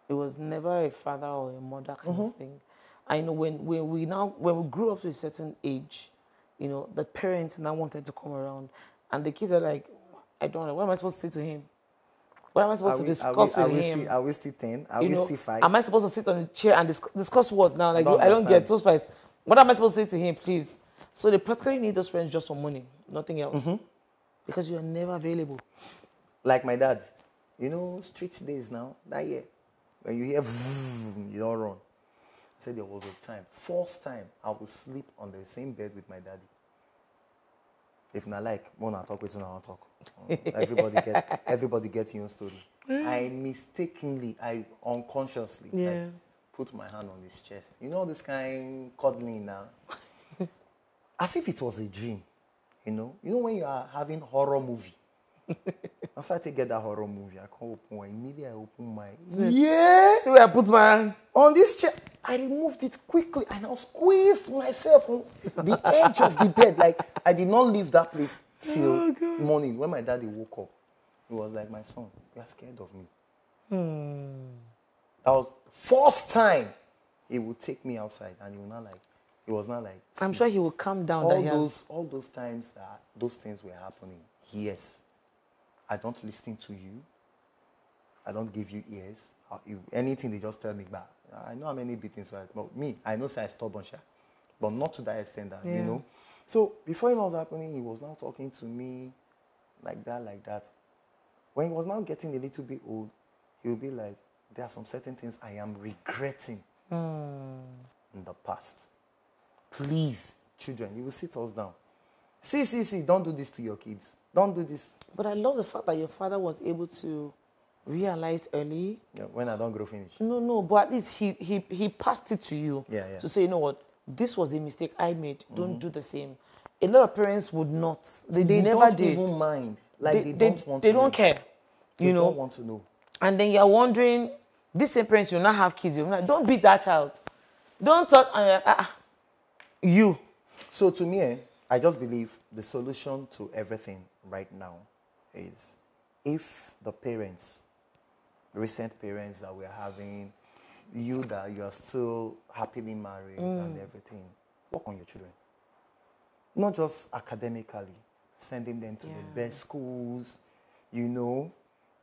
It was never a father or a mother kind of thing. I know when when we now when we grew up to a certain age, you know, the parents now wanted to come around, and the kids are like, I don't know, what am I supposed to say to him? What am I supposed Are to we- discuss we, with him? Still, are we still 10? Are you we know, still 5? Am I supposed to sit on the chair and dis- discuss what now? Like, don't I don't get so spice. What am I supposed to say to him, please? So they practically need those friends just for money, nothing else. Mm-hmm. Because you are never available. like my dad. You know, street days now, that year, when you hear vroom, you don't run. I said there was a time, first time, I would sleep on the same bed with my daddy. If not like, Mona talk with Mona talk. Uh, everybody get everybody get your story. I mistakenly, I unconsciously like, put my hand on his chest. You know this kind cuddling now. As if it was a dream. You know? You know when you are having horror movie. Why I take get that horror movie. I can't open one. Immediately I open my Yeah See where I put my hand? on this chair. I removed it quickly and I squeezed myself on the edge of the bed. Like I did not leave that place till oh, morning. When my daddy woke up, he was like, "My son, you are scared of me." Hmm. That was first time he would take me outside, and he would not like. He was not like. I'm sure he will calm down. that all he has- those all those times that those things were happening. Yes, I don't listen to you. I don't give you ears. You- anything they just tell me back. I know how many beatings were, but me, I know say I stubborn, sha, but not to that extent that you know. So before it was happening, he was now talking to me like that, like that. When he was now getting a little bit old, he would be like, "There are some certain things I am regretting hmm. in the past." Please, children, you will sit us down. See, see, see, don't do this to your kids. Don't do this. But I love the fact that your father was able to realize early. Yeah, when I don't grow finish. No, no, but at least he he he passed it to you Yeah, yeah. to say, you know what, this was a mistake I made. Don't do the same. A lot of parents would not. They, They never don't did. even mind. Like they, they, they- don't want they to don't know. care. They You know, don't want to know. and then you're wondering, these same parents will not have kids. You're like, don't beat that child. Don't talk. Ah, ah. you. So to me, eh, I just believe the solution to everything right now is if the parents, recent parents that we're having, you that you are still happily married and everything, work on your children. Not just academically, sending them to the best schools, you know.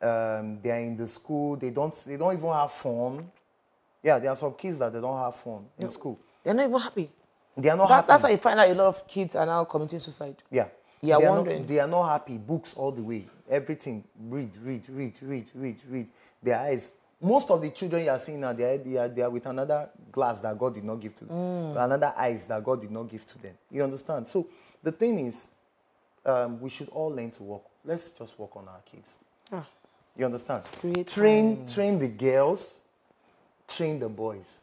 Um, they are in the school, they don't they don't even have fun. Yeah, there are some kids that they don't have fun in school. They're not even happy. They are not That, happy. that's why you find out a lot of kids are now committing suicide. Yeah. You are they wondering. Not, they are not happy. Books all the way. Everything. Read, read, read, read, read, read. Their eyes. Most of the children you are seeing now, they are, they are, they are with another glass that God did not give to them. Mm. Another eyes that God did not give to them. You understand? So the thing is, um, we should all learn to work. Let's just work on our kids. Ah. You understand? Create train, train the girls, train the boys.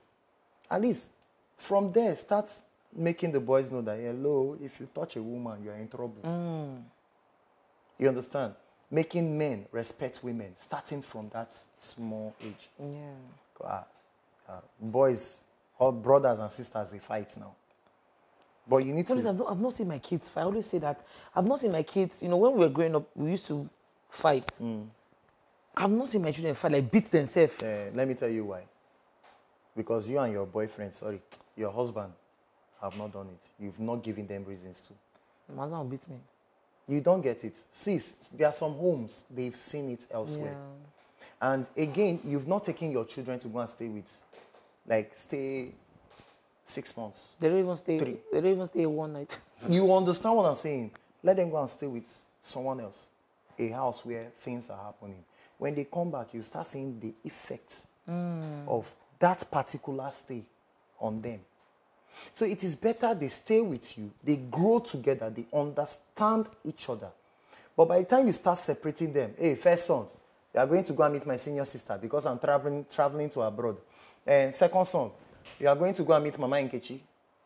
At least from there, start making the boys know that hello, if you touch a woman, you are in trouble. You understand? Making men respect women, starting from that small age. Yeah. Uh, uh, boys, all brothers and sisters, they fight now. But you need Police, to. I've not, I've not seen my kids fight. I always say that. I've not seen my kids, you know, when we were growing up, we used to fight. Mm. I've not seen my children fight, like beat themselves. Uh, let me tell you why. Because you and your boyfriend, sorry, your husband, have not done it. You've not given them reasons to. My beat me. You don't get it. Sis, there are some homes, they've seen it elsewhere. And again, you've not taken your children to go and stay with, like, stay six months. They don't even stay. Three. They don't even stay one night. You understand what I'm saying? Let them go and stay with someone else, a house where things are happening. When they come back, you start seeing the effect mm. of that particular stay on them. So it is better they stay with you, they grow together, they understand each other. But by the time you start separating them, hey, first son, you are going to go and meet my senior sister because I'm traveling traveling to abroad. And second son, you are going to go and meet Mama Nkechi.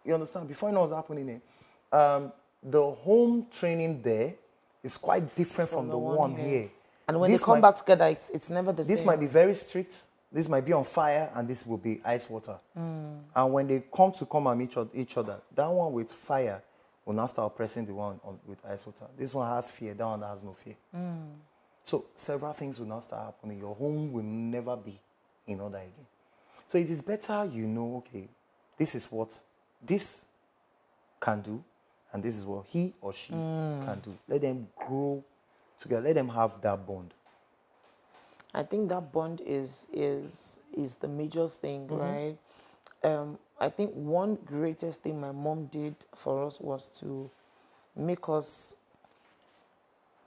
You understand? Before you know what's happening, eh, um, the home training there is quite different from, the, one, here. And when This they come might- back together, it's, it's never the this same. This might be very strict. This might be on fire, and this will be ice water. Mm. And when they come to come and meet each- other, that one with fire will now start pressing the one on, with ice water. This one has fear. That one has no fear. Mm. So several things will now start happening. Your home will never be in order again. So it is better you know. Okay, this is what this can do, and this is what he or she Mm. can do. Let them grow together. Let them have that bond. I think that bond is is is the major thing, Mm-hmm. right? Um, I think one greatest thing my mom did for us was to make us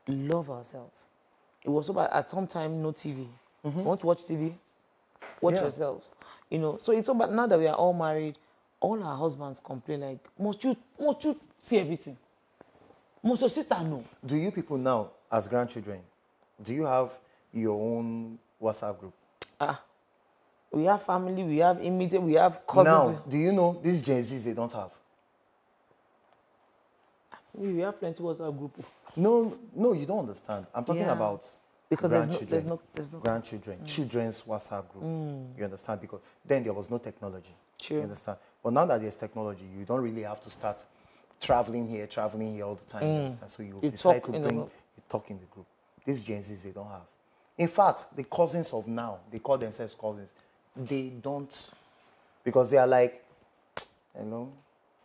love ourselves. It was about at some time no TV. You want to watch TV? Watch Mm-hmm. Yeah. yourselves. You know. So it's about now that we are all married, all our husbands complain like, must you must you see everything? Must of sister know? Do you people now, as grandchildren, do you have your own WhatsApp group? Ah, we have family, we have immediate, we have cousins. Now, do you know these Gen Zs they don't have? we, have plenty WhatsApp group. No, no, you don't understand. I'm talking Yeah. about Because there's no- grandchildren. there's no- there's no- Mm. children's WhatsApp group. You understand? Because then there was no technology. True. You understand? But now that there's technology, you don't really have to start traveling here, traveling here all the time. You understand? So you, You decide to bring you talk in the group. These Gen Zs they don't have. In fact, the cousins of now, they call themselves cousins. They don't because they are like, hello,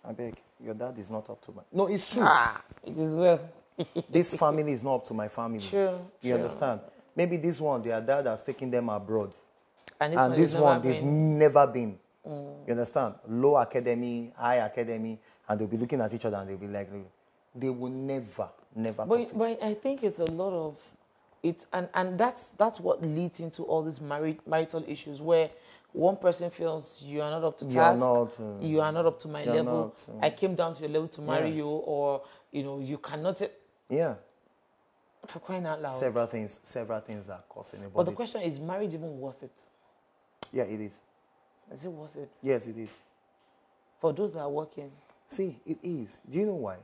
I beg, your dad is not up to my. No, it's true Ah, it is well. this family is not up to my family. True, You true. understand? Maybe this one, their dad has taken them abroad. And this and one, this one, never they've been- never been. You understand? Low academy, high academy, and they'll be looking at each other and they'll be like, they will never, never. But, but I think it's a lot of it, and, and that's that's what leads into all these married marital issues where one person feels you are not up to You are task, not, uh, you are not up to my level. not, uh, I came down to your level to marry Yeah. you, or you know you cannot. yeah, For crying out loud. several things, several things are causing it. but the question is, marriage even worth it? yeah, it is. Is it worth it Yes, it is. for those that are working? See, it is. Do you know why?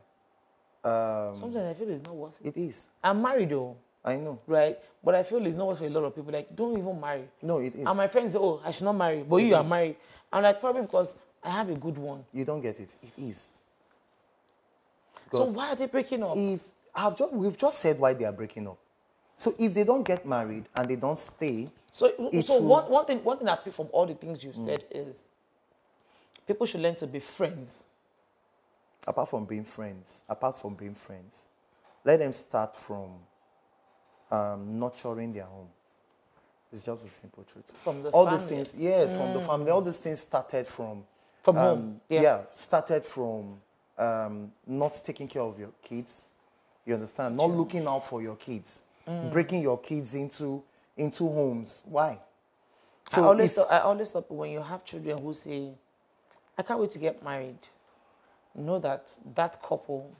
Um, Sometimes I feel it's not worth it. it is. I'm married though, I know. right? But I feel it's not worth for a lot of people. Like, don't even marry. No, it is. And my friends say, oh, I should not marry. But It you are married. I'm like, probably because I have a good one. you don't get it. It is. So why are they breaking up? if I've just, we've just said why they are breaking up. So if they don't get married and they don't stay, So, so one, one thing one thing I pick from all the things Mm. you've said is people should learn to be friends. apart from being friends, apart from being friends, let them start from um, nurturing their home. It's just a simple truth. From the all family. Mm. these things, yes, from the family. All these things started from From um, home, yeah. started from um, not taking care of your kids. You understand? Not looking out for your kids, Mm. breaking your kids into into homes. Why? I always if- thought, I always thought when you have children who say, "I can't wait to get married," know that that couple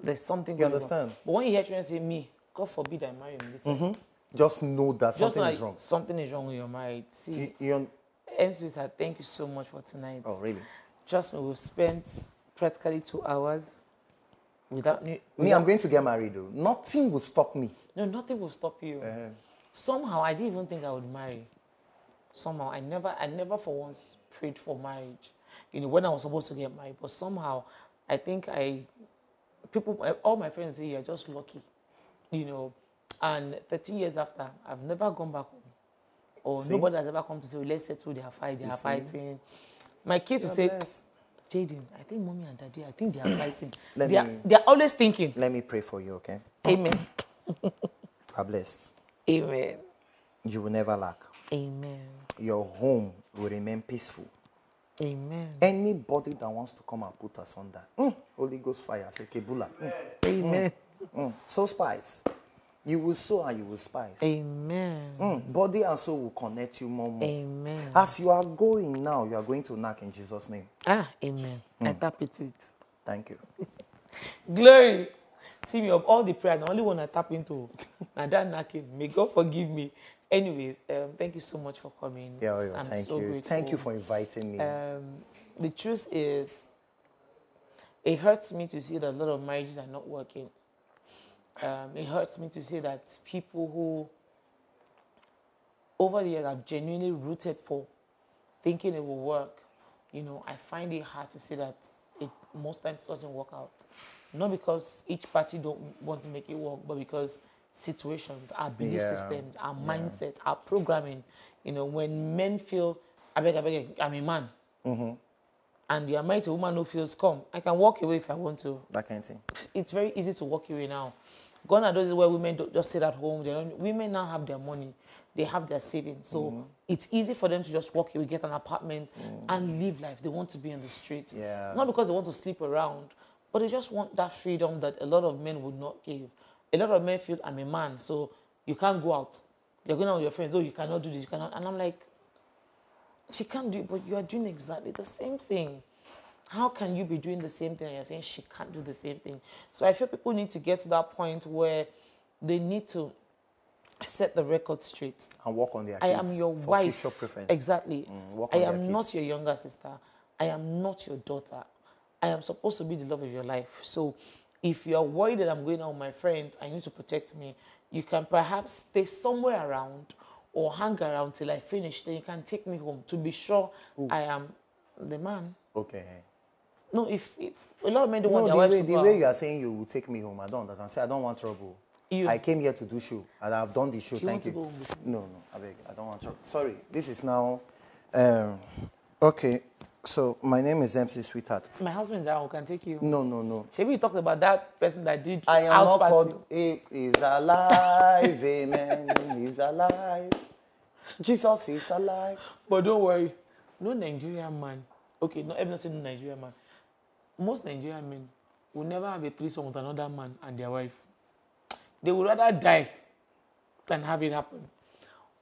there's something. You understand? But when you hear children say, "Me, God forbid I marry him," listen, just know that just something know is wrong. Something is wrong when you're married. See, You, M. Sweetheart, thank you so much for tonight. oh, really? Trust me, we've spent practically two hours without. Me, without- I'm going to get married though. Nothing will stop me. No, nothing will stop you. Uh-huh. Somehow, I didn't even think I would marry. Somehow, I never, I never for once prayed for marriage. You know, when I was supposed to get married, but somehow, I think I, people, all my friends say you're just lucky. You know, and 13 years after, I've never gone back home, or See? nobody has ever come to say, let's settle their fight. They You are see? fighting. My kids will say, blessed. Jaden, I think mommy and daddy, I think they are fighting. Let they, are, me- they are always thinking. Let me pray for you, okay? Amen. Are blessed. Amen. You will never lack. Amen. Your home will remain peaceful. Amen. Anybody that wants to come and put us under, mm, Holy Ghost fire, say Kebula. Mm, Amen. mm. So spice. You will sow and you will spice. Amen. Mm, Body and soul will connect you more and more. Amen. As you are going now, you are going to knock in Jesus' name. Ah, amen. I tap it. Thank you. Glory. See me of all the prayer, the only one I tap into. na that knocking. May God forgive me. Anyways, um, thank you so much for coming. Yeah, yeah, I'm thank so you. Grateful. Thank you for inviting me. Um, the truth is, it hurts me to see that a lot of marriages are not working. Um, it hurts me to say that people who, over the years, have genuinely rooted for thinking it will work, you know, I find it hard to see that it most times doesn't work out. Not because each party don't want to make it work, but because situations, our belief Yeah, systems, our yeah. mindset, our programming, you know, when men feel, I beg, I beg, I'm a man, Mm-hmm. and you are married to a woman who feels, come, I can walk away if I want to. that kind of thing. It's very easy to walk away now. Gone are those where women don't just sit at home. They don't, women now have their money, they have their savings, so Mm-hmm. it's easy for them to just walk away, get an apartment, and live life. They want to be in the street. Yeah. not because they want to sleep around, but they just want that freedom that a lot of men would not give. A lot of men feel I'm a man, so you can't go out. You're going out with your friends. Oh, you cannot do this. You cannot. And I'm like, she can't do it, but you are doing exactly the same thing. How can you be doing the same thing and you're saying she can't do the same thing? So I feel people need to get to that point where they need to set the record straight. And work on their I am your wife. Exactly. Mm, I am not your younger sister. I am not your daughter. I am supposed to be the love of your life. So if you are worried that I'm going out with my friends, I need to protect me. You can perhaps stay somewhere around or hang around till I finish. Then you can take me home to be sure I am the man. Okay. No, if, if a lot of men don't No, want the their wives way, to the way you are saying you will take me home, I don't understand. Say I don't want trouble. You- I came here to do show, and I've done the show. Do you want Thank to you. go no, no, I beg, I don't want trouble. Sorry, this is now. Um, okay, so my name is MC Sweetheart. My husband is around, we can take you. No, no, no. Maybe you talked about that person that did I am house not party. called. He is alive, amen. He's alive. Jesus is alive. But don't worry, no Nigerian man. Okay, not everyone say no Nigerian man. Most Nigerian men will never have a threesome with another man and their wife. They would rather die than have it happen.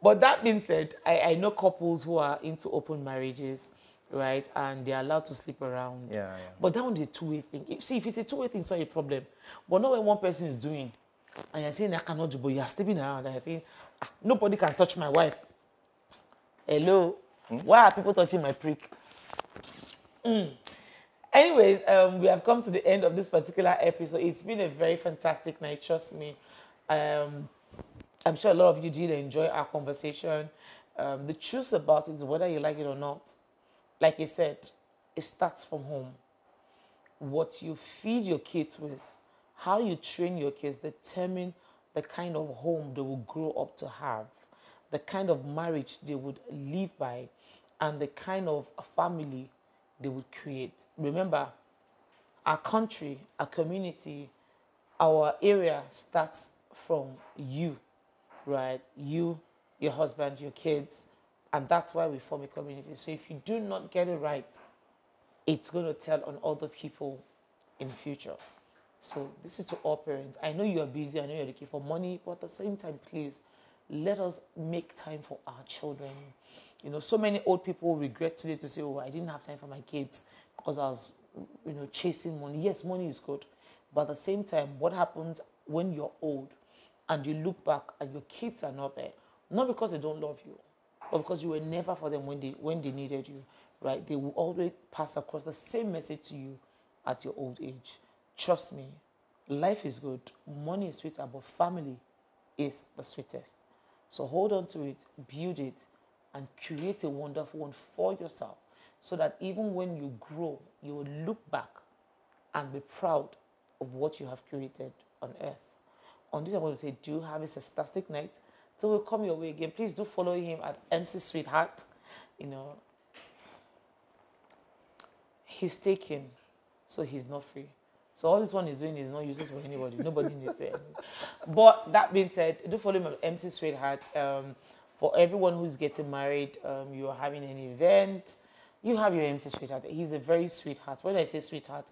But that being said, I, I know couples who are into open marriages, right? And they're allowed to sleep around. Yeah, yeah. But that one's a two-way thing. If, see, if it's a two-way thing, it's not a problem. But not when one person is doing, and you're saying I cannot do, but you're sleeping around, and you're saying ah, nobody can touch my wife. Hello, why are people touching my prick? Mm. Anyways, um, we have come to the end of this particular episode. It's been a very fantastic night, trust me. Um, I'm sure a lot of you did enjoy our conversation. Um, the truth about it is whether you like it or not, like I said, it starts from home. What you feed your kids with, how you train your kids, determine the kind of home they will grow up to have, the kind of marriage they would live by, and the kind of family they would create. Remember, our country, our community, our area starts from you, right? You, your husband, your kids, and that's why we form a community. So if you do not get it right, it's going to tell on other people in future. So this is to all parents. I know you are busy. I know you're looking for money, but at the same time, please let us make time for our children. You know, so many old people regret today to say, "Oh, I didn't have time for my kids because I was, you know, chasing money." Yes, money is good, but at the same time, what happens when you're old and you look back and your kids are not there? Not because they don't love you, but because you were never for them when they when they needed you, right? They will always pass across the same message to you at your old age. Trust me, life is good, money is sweeter, but family is the sweetest. So hold on to it, build it, and create a wonderful one for yourself so that even when you grow, you will look back and be proud of what you have created on earth. On this, I'm going to say, do you have a fantastic night. So we'll come your way again. Please do follow him at MC Sweetheart. You know, he's taken, so he's not free. So all this one is doing is not useless for anybody. Nobody needs it. But that being said, do follow at MC Sweetheart. Um, for everyone who's getting married, um, you are having an event, you have your MC Sweetheart. He's a very sweetheart. When I say sweetheart,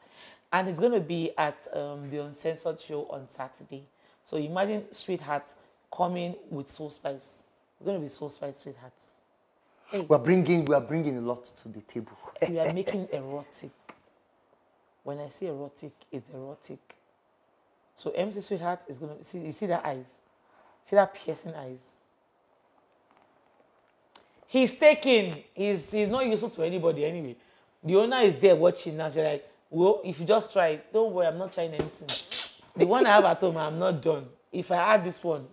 and it's going to be at um, the Uncensored show on Saturday. So imagine Sweetheart coming with Soul Spice. It's going to be Soul Spice Sweetheart. We're bringing, we are bringing a lot to the table. we are making erotic. When I say erotic, it's erotic. So MC Sweetheart is gonna see you see that eyes? See that piercing eyes? He's taking, he's he's not useful to anybody anyway. The owner is there watching now. She's like, well, if you just try don't worry, I'm not trying anything. The one I have at home, I'm not done. If I add this one,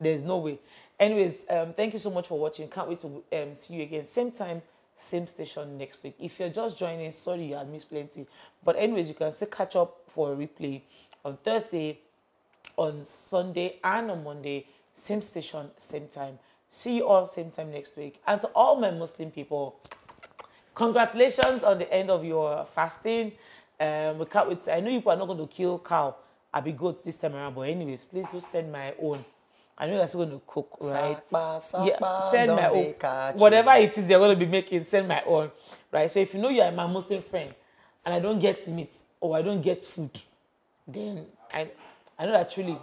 there's no way. Anyways, um, thank you so much for watching. Can't wait to um, see you again. Same time, same station next week. If you're just joining, sorry you had missed plenty. But anyways, you can still catch up for a replay on Thursday, on Sunday, and on Monday. Same station, same time. See you all same time next week. And to all my Muslim people, congratulations on the end of your fasting. Um, we can't wait. I know you are not going to kill cow, I'll be goat this time around. But anyways, please do send my own. I know you're still going to cook, right? Sapa, yeah, sapa, send my own. Whatever it is you're going to be making, send my own, right? So if you know you are my Muslim friend, and I don't get meat or I don't get food, then I, I know that truly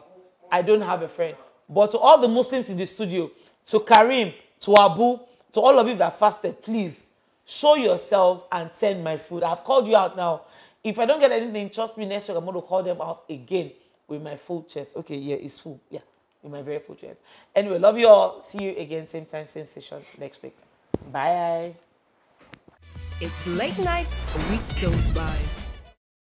I don't have a friend. But to all the Muslims in the studio, to Karim, to Abu, to all of you that fasted, please show yourselves and send my food. I've called you out now. If I don't get anything, trust me, next week I'm going to call them out again with my full chest. Okay, yeah, it's full. Yeah, with my very full. Anyway, love you all. See you again, same time, same station next week. Bye. It's late nights with Soul Spice.